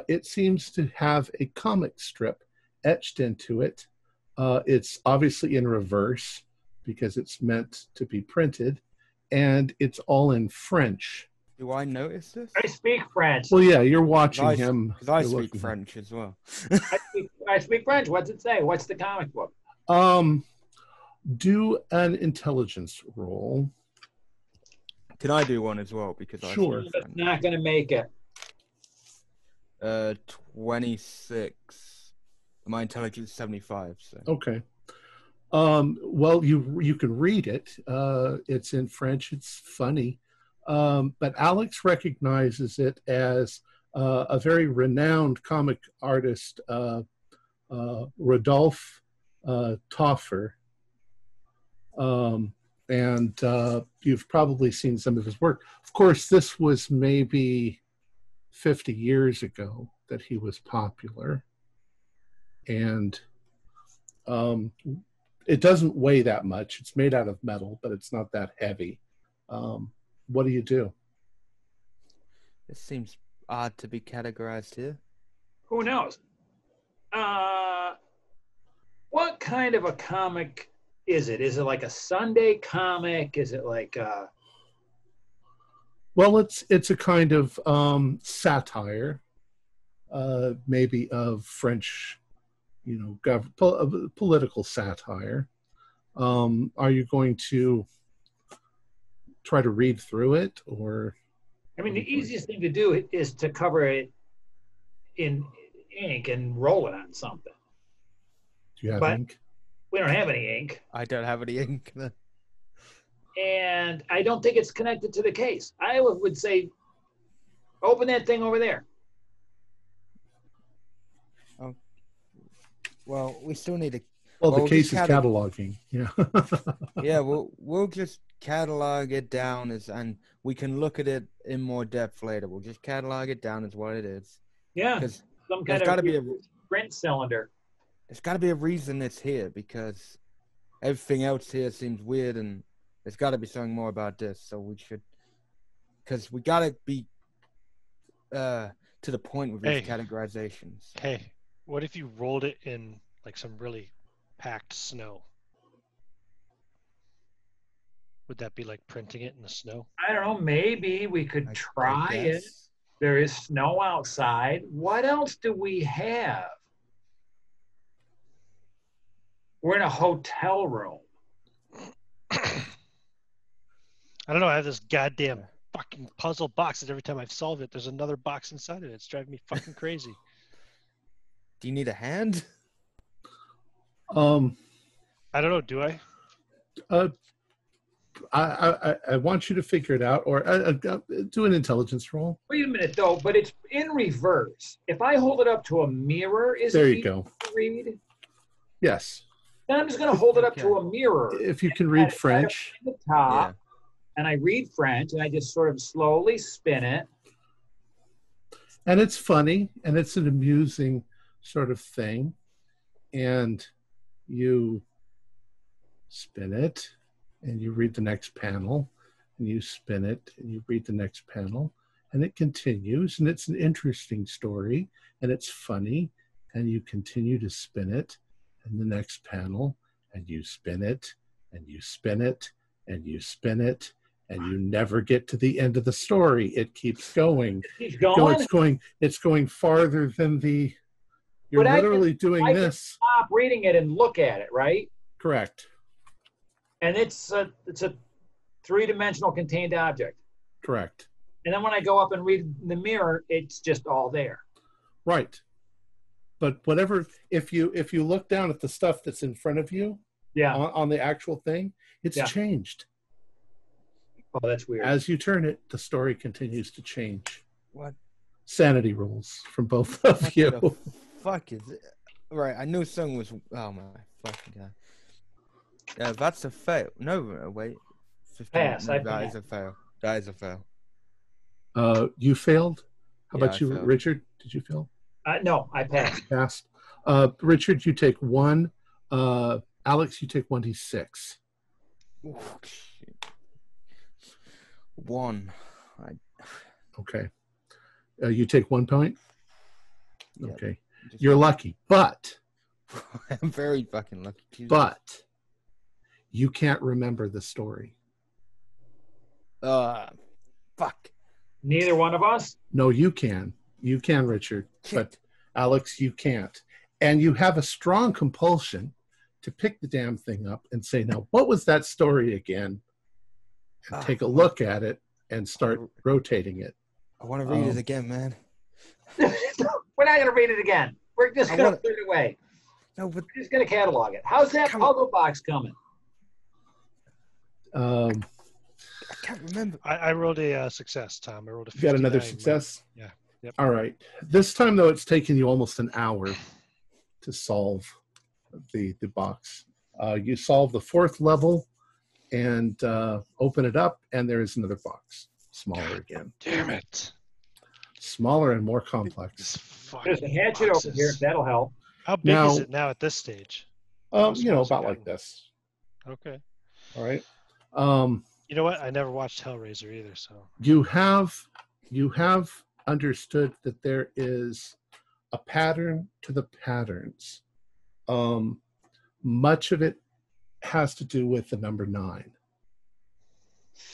it seems to have a comic strip etched into it. It's obviously in reverse because it's meant to be printed, and it's all in French. Do I notice this? I speak French. Well, yeah, you're watching I, him. Because I speak looking- French as well. I speak, I speak French. What's it say? What's the comic book? Um, do an intelligence roll. Can I do one as well? Because I Sure. speak It's French. not going to make it. Uh, 26. My intelligence 75, so. Okay. Um, well, you you can read it. Uh, it's in French. It's funny, um, but Alex recognizes it as uh, a very renowned comic artist, uh, uh, Rodolphe uh, Töpffer. Um, and uh, you've probably seen some of his work. Of course, this was maybe 50 years ago that he was popular. And um, it doesn't weigh that much. It's made out of metal, but it's not that heavy. Um, what do you do? This seems odd to be categorized here. Who knows? Uh, what kind of a comic is it? Is it like a Sunday comic? Is it like uh Well, it's it's a kind of um, satire, uh, maybe of French, you know, gov- po- uh, political satire. Um, are you going to try to read through it, or I mean, the easiest thing to do is to cover it in ink and roll it on something. do you have But- ink? We don't have any ink, I don't have any ink. and I don't think it's connected to the case. I would would say, open that thing over there. Well, we still need to. Well, the case is cata- cataloging. Yeah. Yeah, we'll we'll just catalog it down as, and we can look at it in more depth later. We'll just catalog it down as what it is, Yeah, because some there's kind gotta of be a- print cylinder. there's got to be a reason it's here because everything else here seems weird, and there's got to be something more about this. So we should, because we got to be uh to the point with these categorizations. Hey, what if you rolled it in like some really packed snow? Would that be like printing it in the snow? I don't know. Maybe we could I- I try it. guess. There is snow outside. What else do we have? We're in a hotel room. I don't know. I have this goddamn fucking puzzle box that every time I solve it, there's another box inside of it. It's driving me fucking crazy. Do you need a hand? um, I don't know. Do I? uh, I, I, I- I want you to figure it out, or uh, uh, do an intelligence roll. Wait a minute, though, but it's in reverse. If I hold it up to a mirror, is There it you go. read? Yes, Then I'm just going to hold it up to a mirror if you can read at French. the top, Yeah. and I read French, and I just sort of slowly spin it. and it's funny and it's an amusing sort of thing. And you spin it and you read the next panel and you spin it and you read the next panel and it continues and it's an interesting story and it's funny and you continue to spin it and the next panel and you spin it and you spin it and you spin it and you never get to the end of the story. It keeps going. Going. it's going it's going farther than the you're But I can- literally doing I can this Stop reading it and look at it, right? correct And it's a it's a three-dimensional contained object. correct And then when I go up and read in the mirror, it's just all there. right but whatever if you if you look down at the stuff that's in front of you Yeah. on, on the actual thing, it's Yeah. changed. Oh, that's weird. As you turn it, the story continues to change. What? Sanity rules from both of What you. The fuck is it? Right, I knew something was. Oh my fucking god. Yeah, that's a fail. No, no, wait. 15, Pass, No, I that pass. is a fail. That is a fail. Uh, you failed. How Yeah, about I you, failed. Richard? Did you fail? Uh, no, I passed. Passed. Uh, Richard, you take one. Uh, Alex, you take one d six. One. I. Okay. Uh, you take one point. Yeah, Okay. Just- You're lucky, but I'm very fucking lucky. Jesus. but you can't remember the story. Uh, fuck. Neither one of us. No, you can. You can, Richard, but Alex, you can't. And you have a strong compulsion to pick the damn thing up and say, "Now, what was that story again?" And Ah, take a well- look at it and start rotating it. I want to read Um, it again, man. We're not going to read it again. We're just going to wanna- put it away. No, but We're just going to catalog it. How's that Come- puzzle box coming? Um, I can't remember. I, I rolled a uh, success, Tom. I rolled a. you got another 59. success. Yeah. Yep. All right. This time, though, it's taken you almost an hour to solve the the box. Uh, you solve the fourth level and uh, open it up, and there is another box, smaller again, Damn it! Smaller and more complex. There's a hatchet over here. That'll help. How big is it now at this stage? Um, you know, small is about like this. Okay. All right. Um, You know what? I never watched Hellraiser either, so you have you have understood that there is a pattern to the patterns. Um, much of it has to do with the number nine.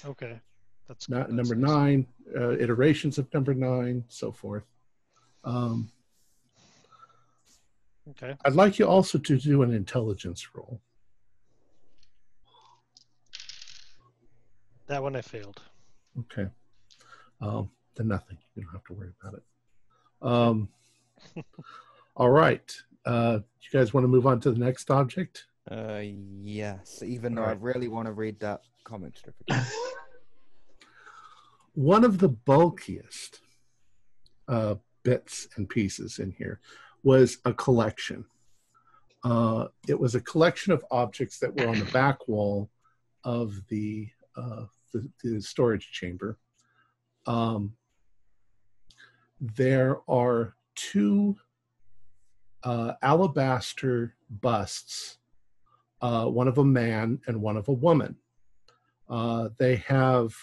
okay. That's Not that's number nice. nine, uh, iterations of number nine, so forth. Um, Okay. I'd like you also to do an intelligence roll. That one I failed. Okay. Um, then nothing. You don't have to worry about it. Um, all right. Uh, you guys want to move on to the next object? Uh, yes. Even though Alright. I really want to read that comic strip again. One of the bulkiest uh, bits and pieces in here was a collection. Uh, it was a collection of objects that were on the back wall of the uh, the, the storage chamber. Um, there are two uh, alabaster busts, uh, one of a man and one of a woman. Uh, they have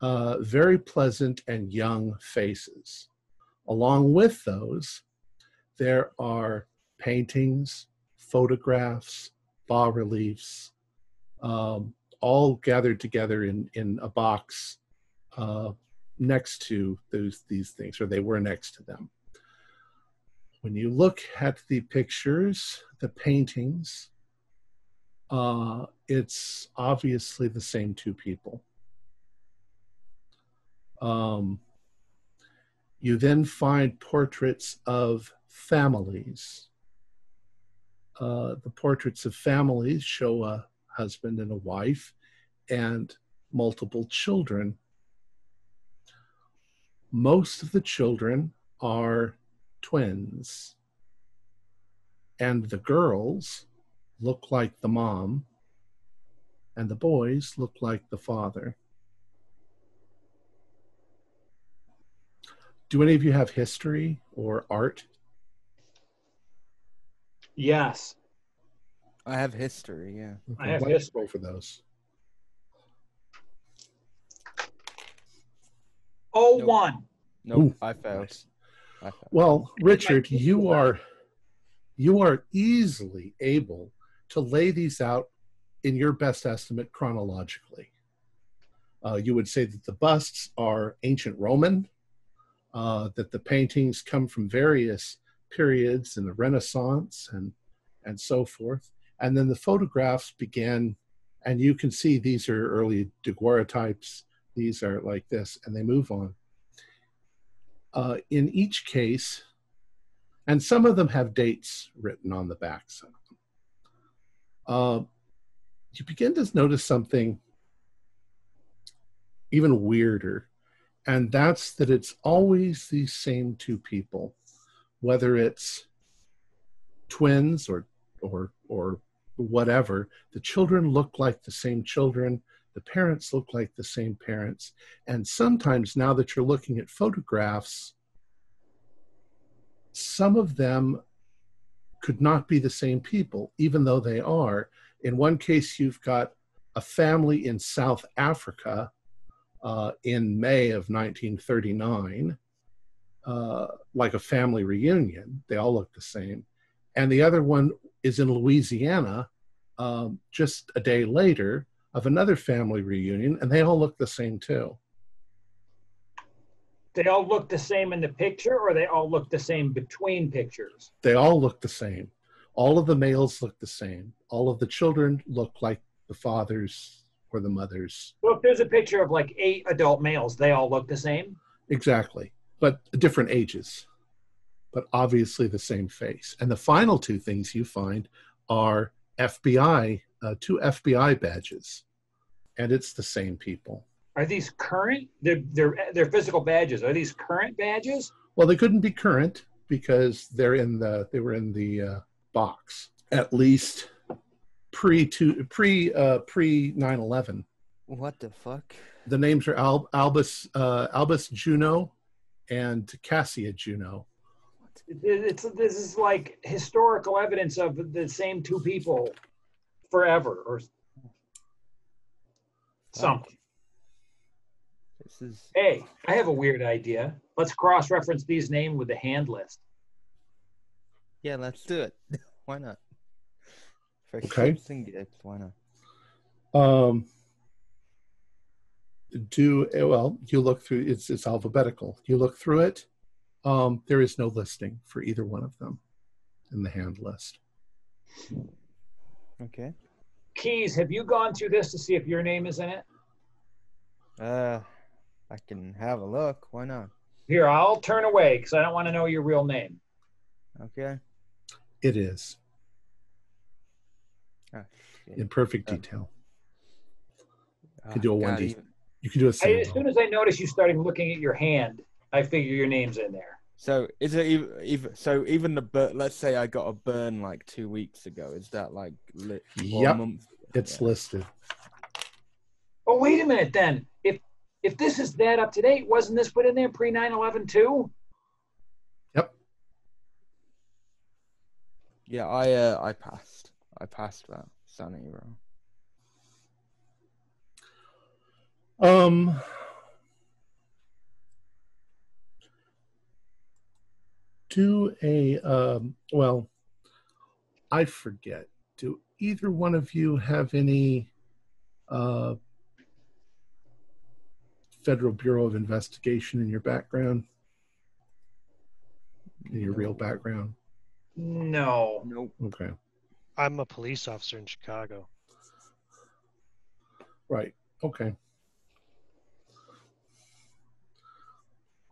uh, very pleasant and young faces. Along with those, there are paintings, photographs, bas reliefs, um, all gathered together in, in a box uh, next to those these things, or they were next to them. When you look at the pictures, the paintings, uh, it's obviously the same two people. Um, you then find portraits of families. Uh, the portraits of families show a husband and a wife and multiple children. Most of the children are twins, and the girls look like the mom, and the boys look like the father. Do any of you have history or art? Yes. I have history, yeah. I have Why don't history. for those. Oh, Nope. one. Nope, Ooh, I failed. I failed. Well, Richard, you are you are easily able to lay these out in your best estimate chronologically. Uh, you would say that the busts are ancient Roman, uh, that the paintings come from various periods in the Renaissance and and so forth, and then the photographs began, and you can see these are early daguerreotypes. These are like this, and they move on. Uh, in each case, and some of them have dates written on the backs of them. Uh, you begin to notice something even weirder, and that's that it's always these same two people, whether it's twins or or or whatever. The children look like the same children. The parents look like the same parents. And sometimes, now that you're looking at photographs, some of them could not be the same people, even though they are. In one case, you've got a family in South Africa uh, in May of 1939, uh, like a family reunion. They all look the same. And the other one is in Louisiana um, just a day later of another family reunion, and they all look the same too. They all look the same in the picture, or they all look the same between pictures? They all look the same. All of the males look the same. All of the children look like the fathers or the mothers. Well, if there's a picture of like eight adult males, they all look the same? Exactly, but different ages, but obviously the same face. And the final two things you find are FBI, uh, two FBI badges, and it's the same people. Are these current? They're, they're, they're physical badges. Are these current badges? Well, they couldn't be current because they're in the they were in the uh, box at least pre to pre uh, pre 9/11. What the fuck? The names are Al, Albus uh, Albus Juno and Cassia Juno. It's this is like historical evidence of the same two people forever or something. This is Hey, I have a weird idea. Let's cross-reference these names with the hand list. yeah. Let's do it. why not? For Okay. shits and gigs, why not? Um, do well. You look through. It's it's alphabetical. You look through it. Um, there is no listing for either one of them in the hand list. Okay. Keys, have you gone through this to see if your name is in it? Uh, I can have a look. Why not? Here, I'll turn away because I don't want to know your real name. Okay. It is In perfect detail. Oh, could do a 1D. You can do a I, as soon as I notice you starting looking at your hand, I figure your name's in there. So is it even, even so even the burn? Let's say I got a burn like two weeks ago. Is that like lit? or a Yep, it's Yeah. listed. Oh, wait a minute then. If if this is that up to date, wasn't this put in there pre 9/11 too? Yep. Yeah, I uh, I passed. I passed that sanity roll. Um, do a um, well. I forget. Do either one of you have any uh, Federal Bureau of Investigation in your background? In your real background? No. Nope. Okay, I'm a police officer in Chicago. right. Okay.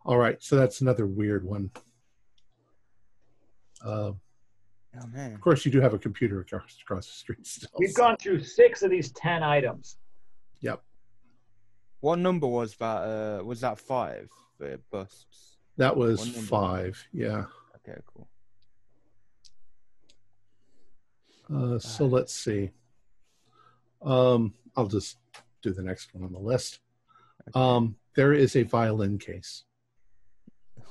All right. So that's another weird one. Uh, Oh man. Of course, you do have a computer across, across the street still. We've so- gone through six of these 10 items. Yep. What number was that? Uh, was that five? The busts. That was five. Yeah. Okay, cool. Uh, so let's see. Um, I'll just do the next one on the list. Okay. Um, there is a violin case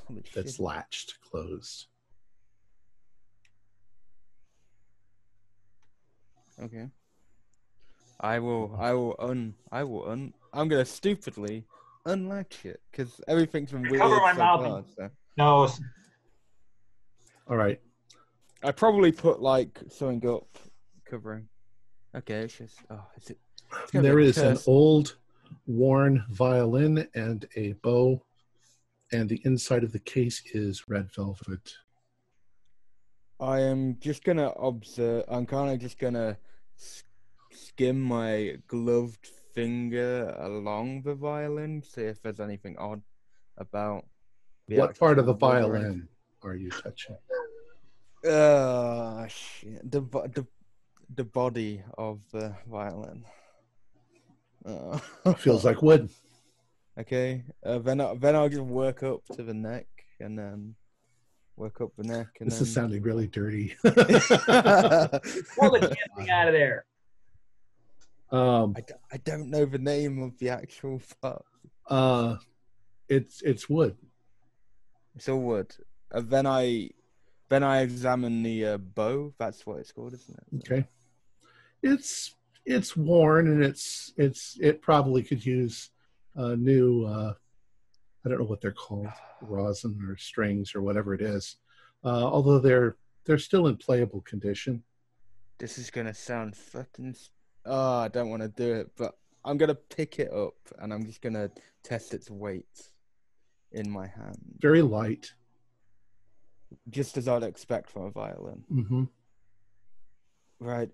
Holy that's shit. latched closed. Okay. I will. I will un. I will un. I'm gonna stupidly unlatch it because everything's been weird Cover my so mouth far, so. No, All right. I probably put like something up covering. Okay, it's just. Oh, is it? it's gonna be There a is an old worn violin and a bow, and the inside of the case is red velvet. I am just gonna observe. I'm kind of just gonna skim my gloved finger along the violin, see if there's anything odd about. what part of the actual wood or violin are you touching? Uh, shit. The the the body of the violin. Uh, Feels like wood. okay. Uh, then I, then I'll just work up to the neck and then work up the neck and This is sounding really dirty. Pull the thing out of there. um, I, d- I don't know the name of the actual part. uh, it's it's wood. It's all wood. Uh, then I then I examine the uh, bow. That's what it's called, isn't it? Okay, it's it's worn and it's it's it probably could use a new. Uh, I don't know what they're called, rosin or strings or whatever it is. Uh, although they're they're still in playable condition. This is gonna sound fucking. s- Oh, I don't want to do it, but I'm gonna pick it up and I'm just gonna test its weight in my hand, Very light. Just as I'd expect from a violin. hmm Right.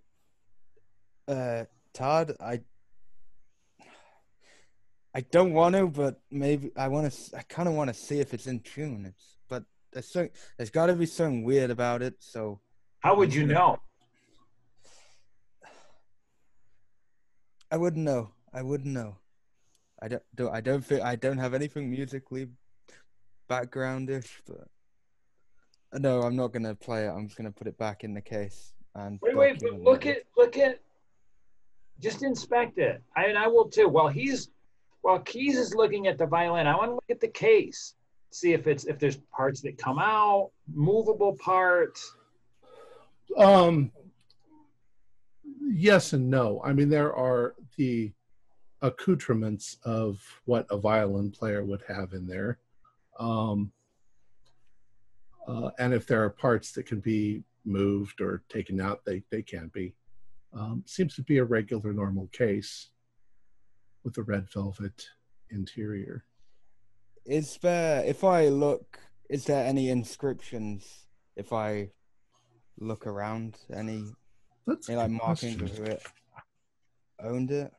Uh, Todd, I. I don't want to, but maybe I want to. I kind of want to see if it's in tune. It's, but there's so, there's got to be something weird about it. So How would you know? I wouldn't know. I wouldn't know. I don't. do I don't think I don't have anything musically backgroundish, but no, I'm not gonna play it. I'm just gonna put it back in the case and. Wait, wait, but look it. at look at. Just inspect it. I and I will too. While he's while Keys is looking at the violin, I want to look at the case. See if it's if there's parts that come out, movable parts. Um, yes and no. I mean, there are the accoutrements of what a violin player would have in there. Um, uh, and if there are parts that can be moved or taken out, they, they can be. Um, seems to be a regular, normal case with a red velvet interior. Is there, if I look, is there any inscriptions? If I look around, any, That's any like markings of who it owned it?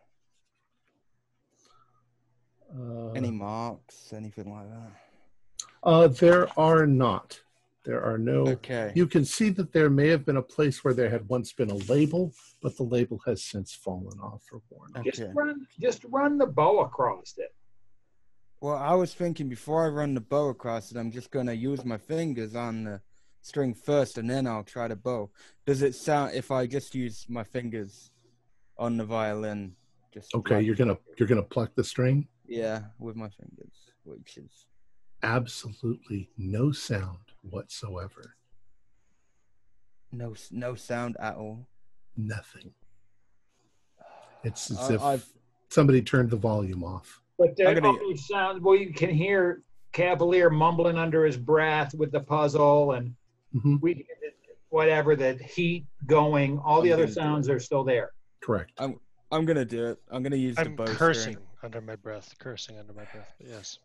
Uh, Any marks, anything like that? uh, there are not. There are no. Okay. You can see that there may have been a place where there had once been a label, but the label has since fallen off or worn off. Just run just run the bow across it. Well, I was thinking before I run the bow across it, I'm just gonna use my fingers on the string first, and then I'll try the bow. Does it sound if I just use my fingers on the violin? Just Okay, you're gonna you're gonna pluck the string. yeah, with my fingers, which is Absolutely no sound whatsoever. no no sound at all. Nothing. It's as I- if I've- somebody turned the volume off. But there I'm gonna- also sounds well you can hear Cavalier mumbling under his breath with the puzzle and hmm we whatever the heat going, all the I'm other sounds are still there. Correct. I'm I'm gonna do it. I'm gonna use the I'm bow cursing string. under my breath, cursing under my breath. But yes.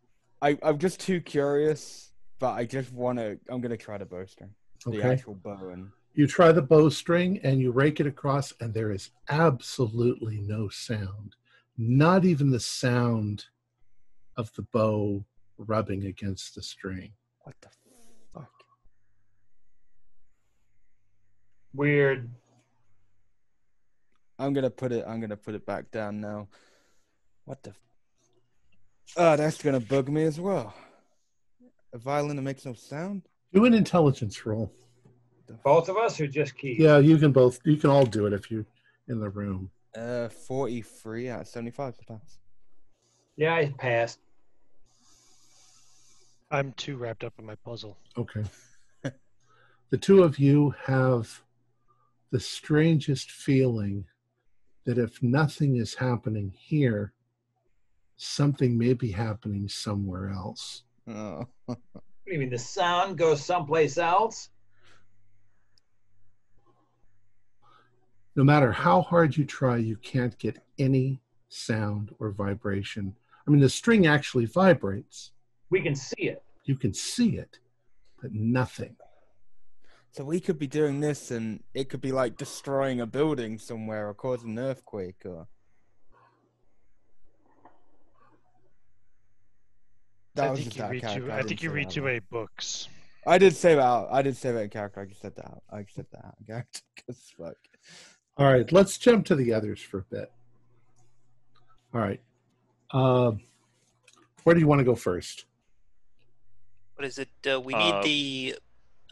I I'm just too curious, but I just wanna. I'm gonna try the bow string, the actual bow, and You try the bowstring and you rake it across, and there is absolutely no sound. Not even the sound of the bow rubbing against the string. what the fuck? Weird. I'm gonna put it. I'm gonna put it back down now. What the? f- Oh, that's gonna bug me as well. A violin that makes no sound. Do an intelligence roll. Both of us or just Keith? Yeah, you can both. You can all do it if you're in the room. Uh, 43 out of 75 to pass. Yeah, I passed. I'm too wrapped up in my puzzle. Okay. the two of you have the strangest feeling that if nothing is happening here, something may be happening somewhere else. Oh, What do you mean the sound goes someplace else? No matter how hard you try, you can't get any sound or vibration. I mean, the string actually vibrates. We can see it. You can see it, but nothing. so we could be doing this, and it could be like destroying a building somewhere or causing an earthquake, or that I was think just you out of read character, too. I I think you read too many books. I did say that. I did say that in character. I accept that. I accept that in character. 'cause fuck. All right, let's jump to the others for a bit. All right. Um, where do you want to go first? What is it? Uh, we Uh, need the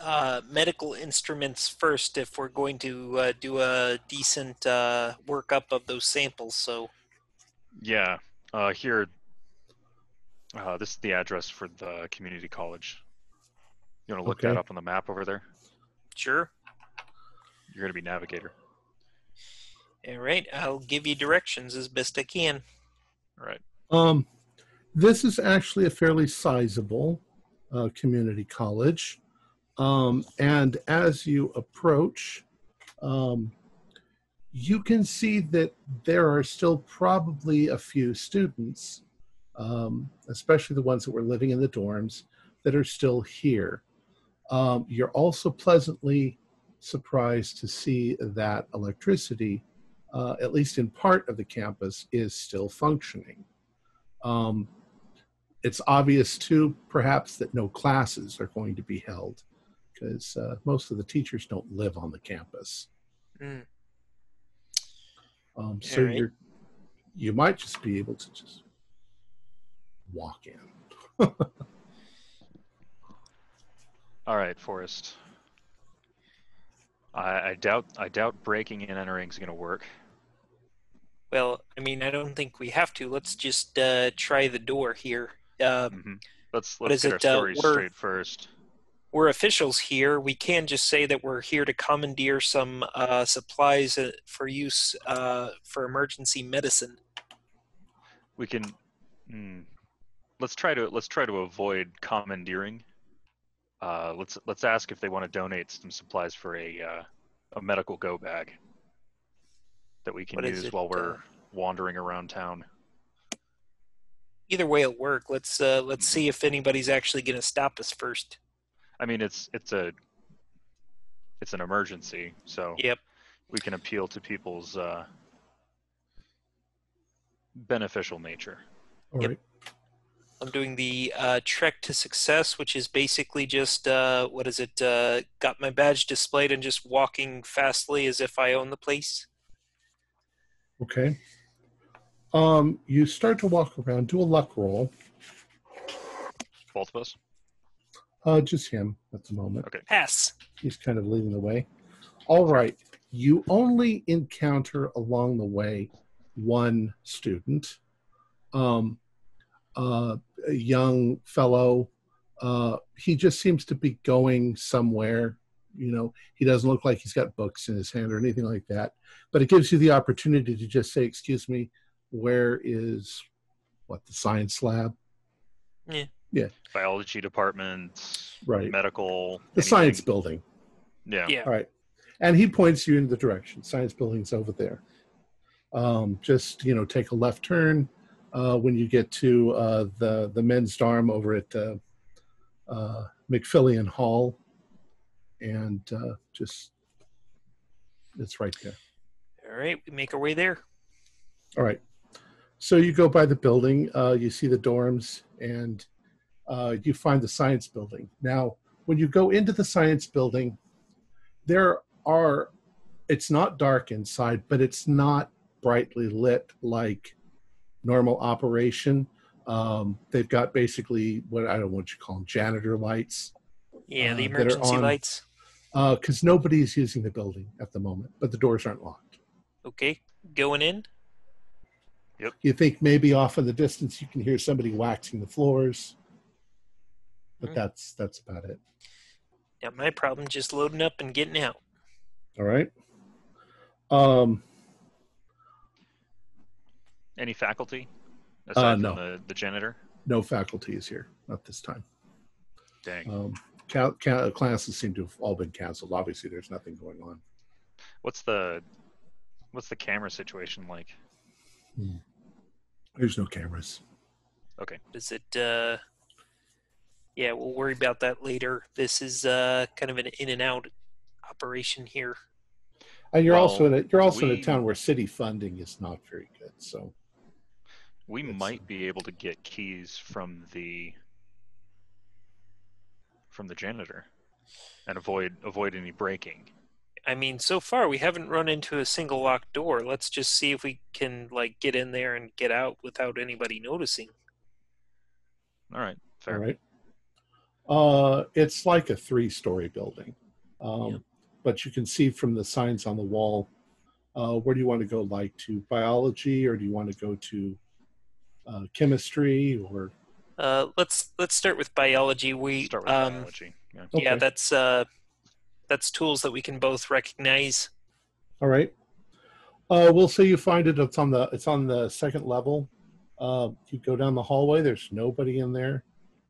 uh, medical instruments first if we're going to uh, do a decent uh, workup of those samples. So Yeah. Uh, here. Uh, this is the address for the community college. You want to look that up on the map over there? sure. You're gonna be navigator. All right, I'll give you directions as best I can. All right. Um, this is actually a fairly sizable uh, community college. Um, and as you approach, um, you can see that there are still probably a few students, um, especially the ones that were living in the dorms, that are still here. Um, you're also pleasantly surprised to see that electricity, uh, at least in part of the campus, is still functioning. Um, it's obvious too, perhaps, that no classes are going to be held because uh, most of the teachers don't live on the campus. Mm. Um, so Alright. you're, you might just be able to just walk in. All right, Forrest. I, I doubt I doubt breaking and entering is gonna work. Well, I mean, I don't think we have to. Let's just uh, try the door here. Uh, hmm Let's What let's is get it, our uh, stories we're- straight first. we're officials here. We can just say that we're here to commandeer some uh, supplies uh, for use uh, for emergency medicine. We can. Hmm, let's try to let's try to avoid commandeering. Uh, let's let's ask if they want to donate some supplies for a uh, a medical go bag that we can What is use it, while we're uh, wandering around town. Either way, it'll work. Let's uh, let's see if anybody's actually going to stop us first. I mean, it's it's a it's an emergency, so Yep. we can appeal to people's uh, beneficial nature. All Yep. right. I'm doing the uh, Trek to Success, which is basically just uh, what is it? Uh, got my badge displayed and just walking fastly as if I own the place. Okay. Um, you start to walk around. Do a luck roll. Both of us. Uh, just him at the moment. Okay. Pass. He's kind of leading the way. All right. You only encounter along the way one student, um, uh, a young fellow. Uh, he just seems to be going somewhere. You know, he doesn't look like he's got books in his hand or anything like that. But it gives you the opportunity to just say, "Excuse me, where is what the science lab?" Yeah. Yeah. Biology department, Right. medical. The anything. science building. Yeah. Yeah. All right. And he points you in the direction. Science building's over there. Um, just you know, take a left turn uh, when you get to uh, the the men's dorm over at uh, uh, McPhillian Hall, and uh, just it's right there. All right, we make our way there. All right. So you go by the building, uh, you see the dorms, and uh, you find the science building. Now, when you go into the science building, there are, it's not dark inside, but it's not brightly lit like normal operation. Um, they've got basically what I don't know what you call them, janitor lights, Yeah, the Uh, emergency on- lights. because nobody is using the building at the moment, but the doors aren't locked. Okay, going in. Yep. You think maybe off in the distance you can hear somebody waxing the floors, but Hmm. that's that's about it. Not my problem. Just loading up and getting out. All right. Um, Any faculty? Uh, no. from the, the janitor? no faculty is here, not this time. Dang. Um, ca- ca- classes seem to have all been canceled. Obviously, there's nothing going on. What's the what's the camera situation like? There's no cameras. Okay. Is it? uh Yeah, we'll worry about that later. This is uh kind of an in and out operation here. And you're Well, also in a you're also in a town where city funding is not very good. So We It's- might be able to get keys from the from the janitor and avoid avoid any breaking. I mean, so far we haven't run into a single locked door. Let's just see if we can like get in there and get out without anybody noticing. All right, fair. All right. Uh, it's like a three-story building, um, Yeah. but you can see from the signs on the wall. Uh, where do you want to go? Like to biology, or do you want to go to uh, chemistry, or Uh, let's let's start with biology. We Start with um, biology. Yeah. yeah, that's uh, that's tools that we can both recognize. All right. Uh, we'll say you find it. It's on the it's on the second level. Uh, you go down the hallway. There's nobody in there.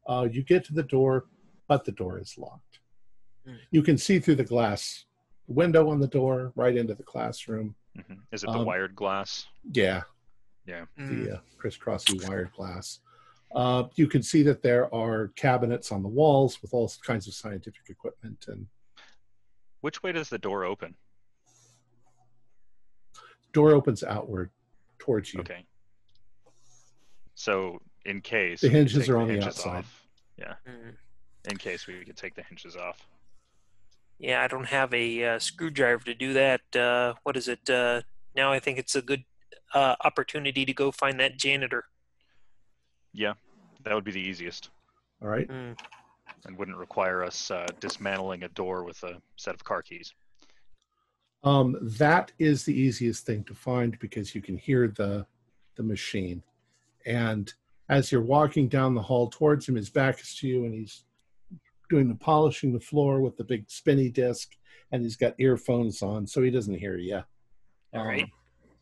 Uh, you get to the door, but the door is locked. Hmm. You can see through the glass window on the door right into the classroom. hmm Is it the Um, wired glass? Yeah, Mm, the uh, crisscrossy wired glass. Uh, you can see that there are cabinets on the walls with all kinds of scientific equipment and Which way does the door open? door opens outward towards you. Okay. So in case The hinges are on the hinges outside. off. Yeah. mm. In case we could take the hinges off. Yeah, I don't have a uh, screwdriver to do that. Uh, what is it? Uh, now I think it's a good uh, opportunity to go find that janitor. Yeah, that would be the easiest, All right. Mm. and wouldn't require us uh, dismantling a door with a set of car keys. Um, that is the easiest thing to find because you can hear the the machine. And as you're walking down the hall towards him, his back is to you, and he's doing the polishing the floor with the big spinny disc, and he's got earphones on, so he doesn't hear you. All right.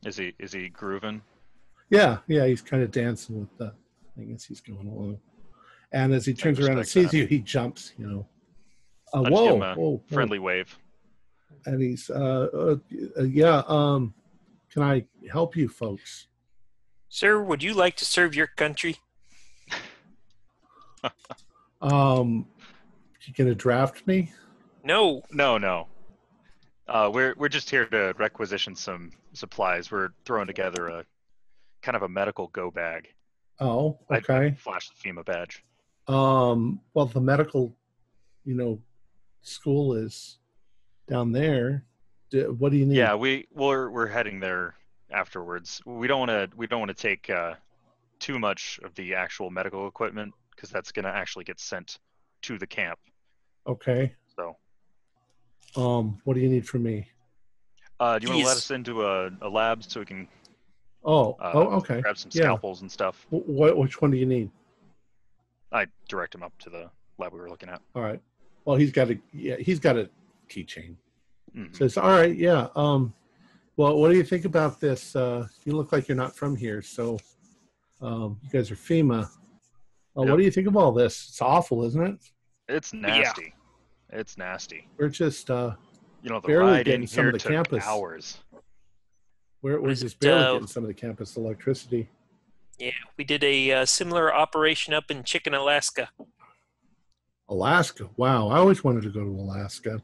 Is he is he grooving? Yeah, yeah, he's kind of dancing with the thing as he's going along. And as he turns around and sees that. you, he jumps. You know. Uh, whoa, give him a whoa, whoa. Friendly wave. and he's uh, uh, uh yeah um can i help you folks Sir, would you like to serve your country? um you gonna draft me No. No, no. Uh, we're we're just here to requisition some supplies. We're throwing together a kind of a medical go bag. oh I- I okay flash the FEMA badge. um well the medical you know school is down there D- what do you need Yeah, we we're we're heading there afterwards. We don't want to we don't want to take uh, too much of the actual medical equipment because that's going to actually get sent to the camp. okay So, um what do you need from me uh, do you want to let us into a, a lab so we can oh uh, oh okay grab some Yeah. scalpels and stuff? What which one do you need I direct him up to the lab we were looking at. all right well he's got a yeah he's got a keychain Mhm. says all right yeah um well what do you think about this uh you look like you're not from here so um you guys are fema uh, Yep. what do you think of all this it's awful isn't it It's nasty. Yeah. It's nasty. we're just uh You know, the Barely ride getting in some here of the took campus. hours. we're, we're just barely uh, getting some of the campus electricity Yeah, we did a uh, similar operation up in Chicken, Alaska. alaska wow i always wanted to go to alaska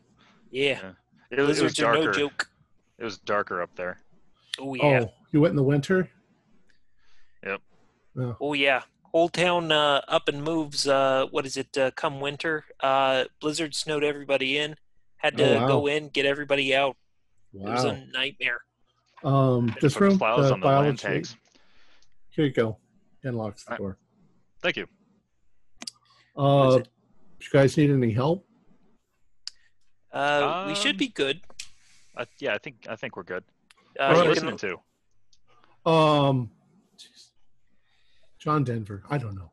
Yeah, It was, it was lizards are no darker. joke. It was darker up there. Oh yeah, oh you went in the winter Yep. oh yeah. Old town uh, up and moves. Uh, what is it? Uh, come winter, uh, blizzard snowed everybody in. Had to Oh, wow. go in, get everybody out. It was a nightmare. um this room plows the on the land biology tanks. here you go and locks the Alright. door Thank you. uh it? you guys need any help Uh, we should Um, be good. I, yeah, I think I think we're good. Uh, What are you you listening can, to? Um, jeez. John Denver. I don't know.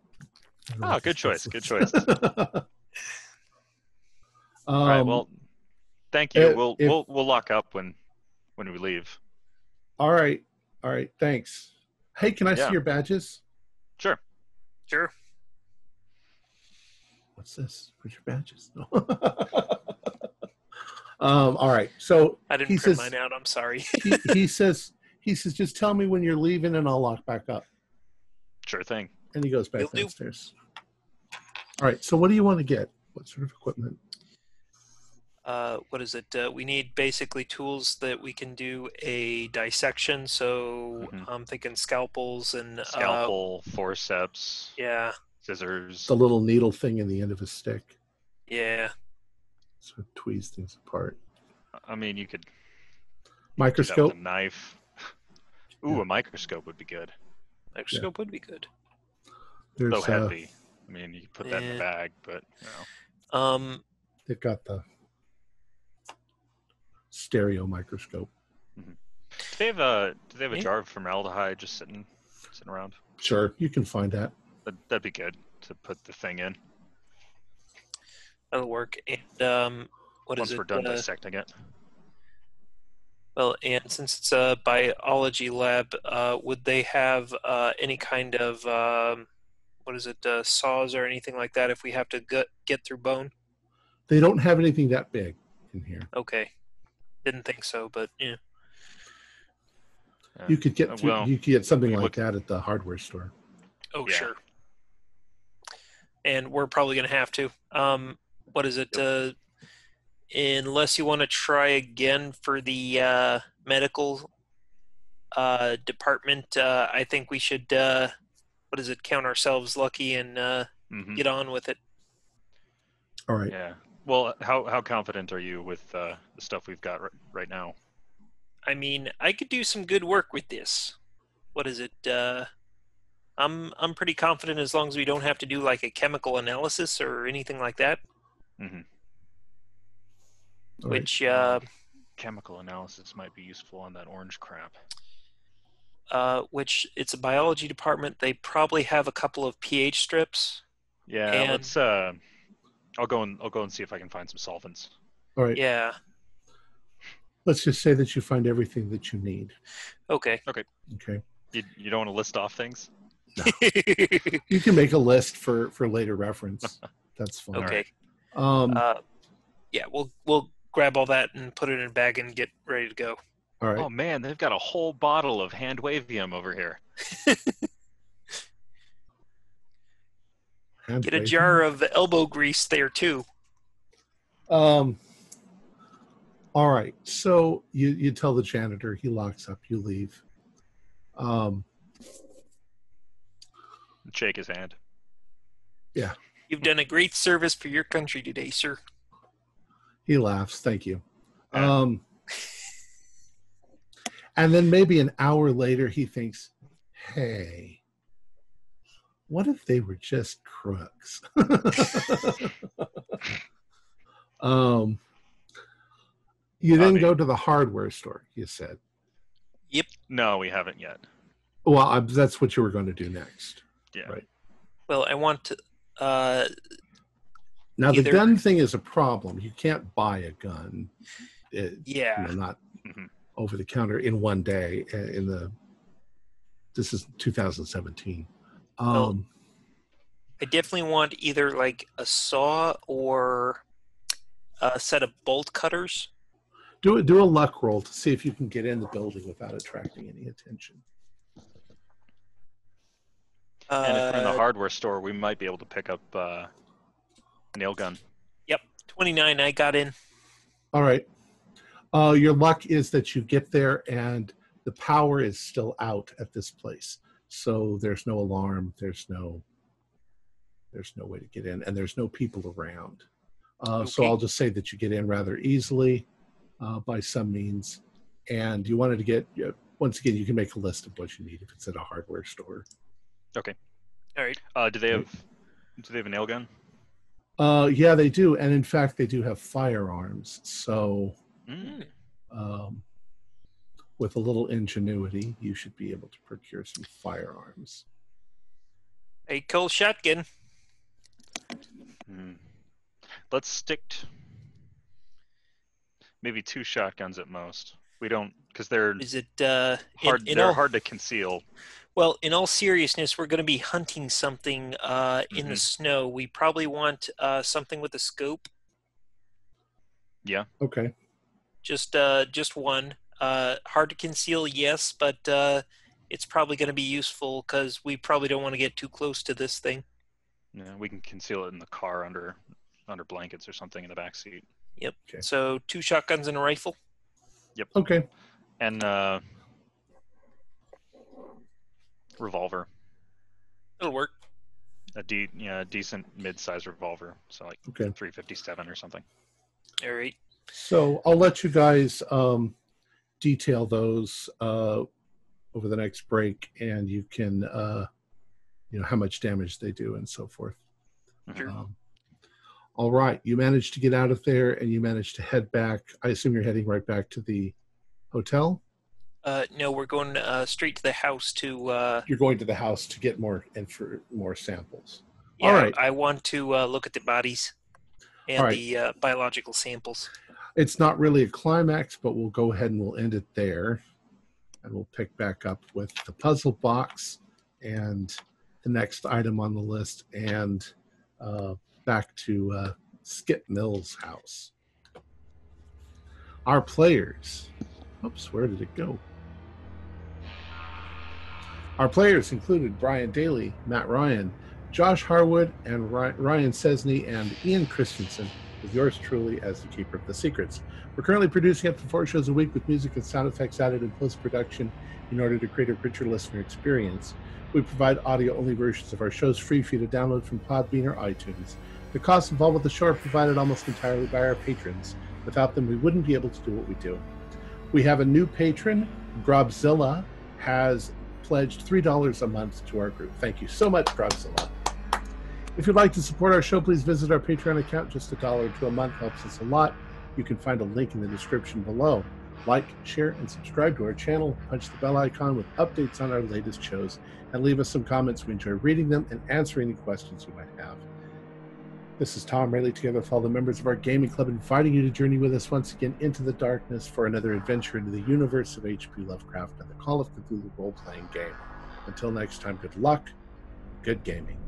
I don't Oh, if good choice, good choice. um, All right. Well, thank you. uh, we'll if- we'll we'll lock up when when we leave. all right, all right. Thanks. Hey, can I Yeah. see your badges? Sure. sure. What's this? Where's your badges? No. um. All right. So I didn't He print says- mine out. I'm sorry. he, he says he says just tell me when you're leaving and I'll lock back up. Sure thing. And he goes back Will do. downstairs. All right. So what do you want to get? What sort of equipment? Uh, what is it? Uh, we need basically tools that we can do a dissection. So Mhm. I'm thinking scalpels and uh, Scalpel, forceps, yeah, scissors. The little needle thing in the end of a stick. Yeah. So it tweeze things apart. I mean, you could do that with Microscope. a knife. Ooh, Yeah. a microscope would be good. Microscope would be good. There's Though uh, heavy. I mean, you could put that in Yeah. the bag, but you know. Um, they've got the stereo microscope. Do they have a Do they have a Yeah. jar of formaldehyde just sitting sitting around? Sure, you can find that. That that'd be good to put the thing in that'll work. And um, what is once it? we're done uh, dissecting it. Well, and since it's a biology lab, uh, would they have uh, any kind of um, what is it, uh, saws or anything like that if we have to get get through bone? They don't have anything that big in here. Okay, didn't think so, but yeah. Yeah. You could get Uh, through, well, you could get something like that at the hardware store. Oh Yeah. sure. And we're probably gonna have to. Um, what is it? Uh, unless you want to try again for the uh, medical uh, department, uh, I think we should. Uh, what is it? Count ourselves lucky and uh, Mhm. get on with it. All right. Yeah. Well, how how confident are you with uh, the stuff we've got right, right now? I mean, I could do some good work with this. What is it? Uh, I'm I'm pretty confident as long as we don't have to do like a chemical analysis or anything like that. hmm All right. Which uh, Chemical analysis might be useful on that orange crap. uh, which it's a biology department. They probably have a couple of pH strips. Yeah. And- Let's. Uh, I'll go and I'll go and see if I can find some solvents. All right. Yeah. Let's just say that you find everything that you need. Okay. Okay. You you don't want to list off things? You can make a list for for later reference. That's fine. okay. Um. Uh, yeah, we'll we'll grab all that and put it in a bag and get ready to go. all right. Oh man, they've got a whole bottle of hand wavium over here. hand Get a waving. jar of elbow grease there too. Um. All right. So you you tell the janitor he locks up. You leave. Um. Shake his hand. Yeah. You've done a great service for your country today, sir. He laughs. Thank you. Yeah. Um. And then maybe an hour later, he thinks, "Hey, what if they were just crooks?" um. You I then mean- go to the hardware store. You said. Yep. No, we haven't yet. Well, I, that's what you were going to do next. Yeah. Right. Well, I want to. Uh, Now the gun thing is a problem. You can't buy a gun, it, yeah. you know, not Mhm. over the counter in one day. uh, In the this is 2017. Well, Um, I definitely want either like a saw or a set of bolt cutters. do a, do a luck roll to see if you can get in the building without attracting any attention. And if we're in the Uh, hardware store, we might be able to pick up uh, a nail gun. Yep, 29, I got in. All right. Uh, your luck is that you get there and the power is still out at this place, so there's no alarm. There's no there's no way to get in, and there's no people around. Uh, So I'll just say that you get in rather easily uh, by some means, and you wanted to get uh, once again you can make a list of what you need if it's at a hardware store. Okay. All right. Uh, do they have? Do they have a nail gun? Uh, yeah, they do, and in fact they do have firearms. So Mm. um, with a little ingenuity, you should be able to procure some firearms. A cool shotgun. Mm. Let's stick. T- maybe two shotguns at most. We don't because they're Is it uh, hard. in they're all- hard to conceal. Well, in all seriousness, we're going to be hunting something uh, in the Mhm. snow. We probably want uh, something with a scope. Yeah. Okay. Just uh, just one. Uh, hard to conceal, yes, but uh, it's probably going to be useful because we probably don't want to get too close to this thing. Yeah, we can conceal it in the car under under blankets or something in the back seat. Okay. So two shotguns and a rifle. Yep. Okay. And uh, revolver. It'll work. a de- yeah, a decent mid-sized revolver, so like Okay. 357 or something. All right. So I'll let you guys um, detail those uh, over the next break, and you can, uh, you know, how much damage they do and so forth. Sure. Um, all right, you managed to get out of there, and you managed to head back. I assume you're heading right back to the hotel. Uh, no, we're going uh, straight to the house to. Uh, You're going to the house to get more and for more samples. yeah, All right. I want to uh, look at the bodies and right. the uh, biological samples. It's not really a climax, but we'll go ahead and we'll end it there. And we'll pick back up with the puzzle box and the next item on the list and uh, back to uh, Skip Mills' house. Our players. Oops, where did it go? Our players included Brian Daly, Matt Ryan, Josh Harwood, and Ryan Sesney, and Ian Christensen with yours truly as the keeper of the secrets. We're currently producing up to four shows a week with music and sound effects added in post production in order to create a richer listener experience. We provide audio only versions of our shows free for you to download from Podbean or iTunes. The costs involved with the show are provided almost entirely by our patrons. Without them, we wouldn't be able to do what we do. We have a new patron, Grobzilla, has pledged $3 a month to our group. Thank you so much, Grobzilla. If you'd like to support our show, please visit our Patreon account. Just a dollar to a month helps us a lot. You can find a link in the description below. Like, share, and subscribe to our channel. Punch the bell icon with updates on our latest shows, and leave us some comments. We enjoy reading them and answering any questions you might have. This is Thom Raley, together with all the members of our gaming club, inviting you to journey with us once again into the darkness for another adventure into the universe of H.P. Lovecraft and the Call of Cthulhu role playing game. Until next time, good luck, good gaming.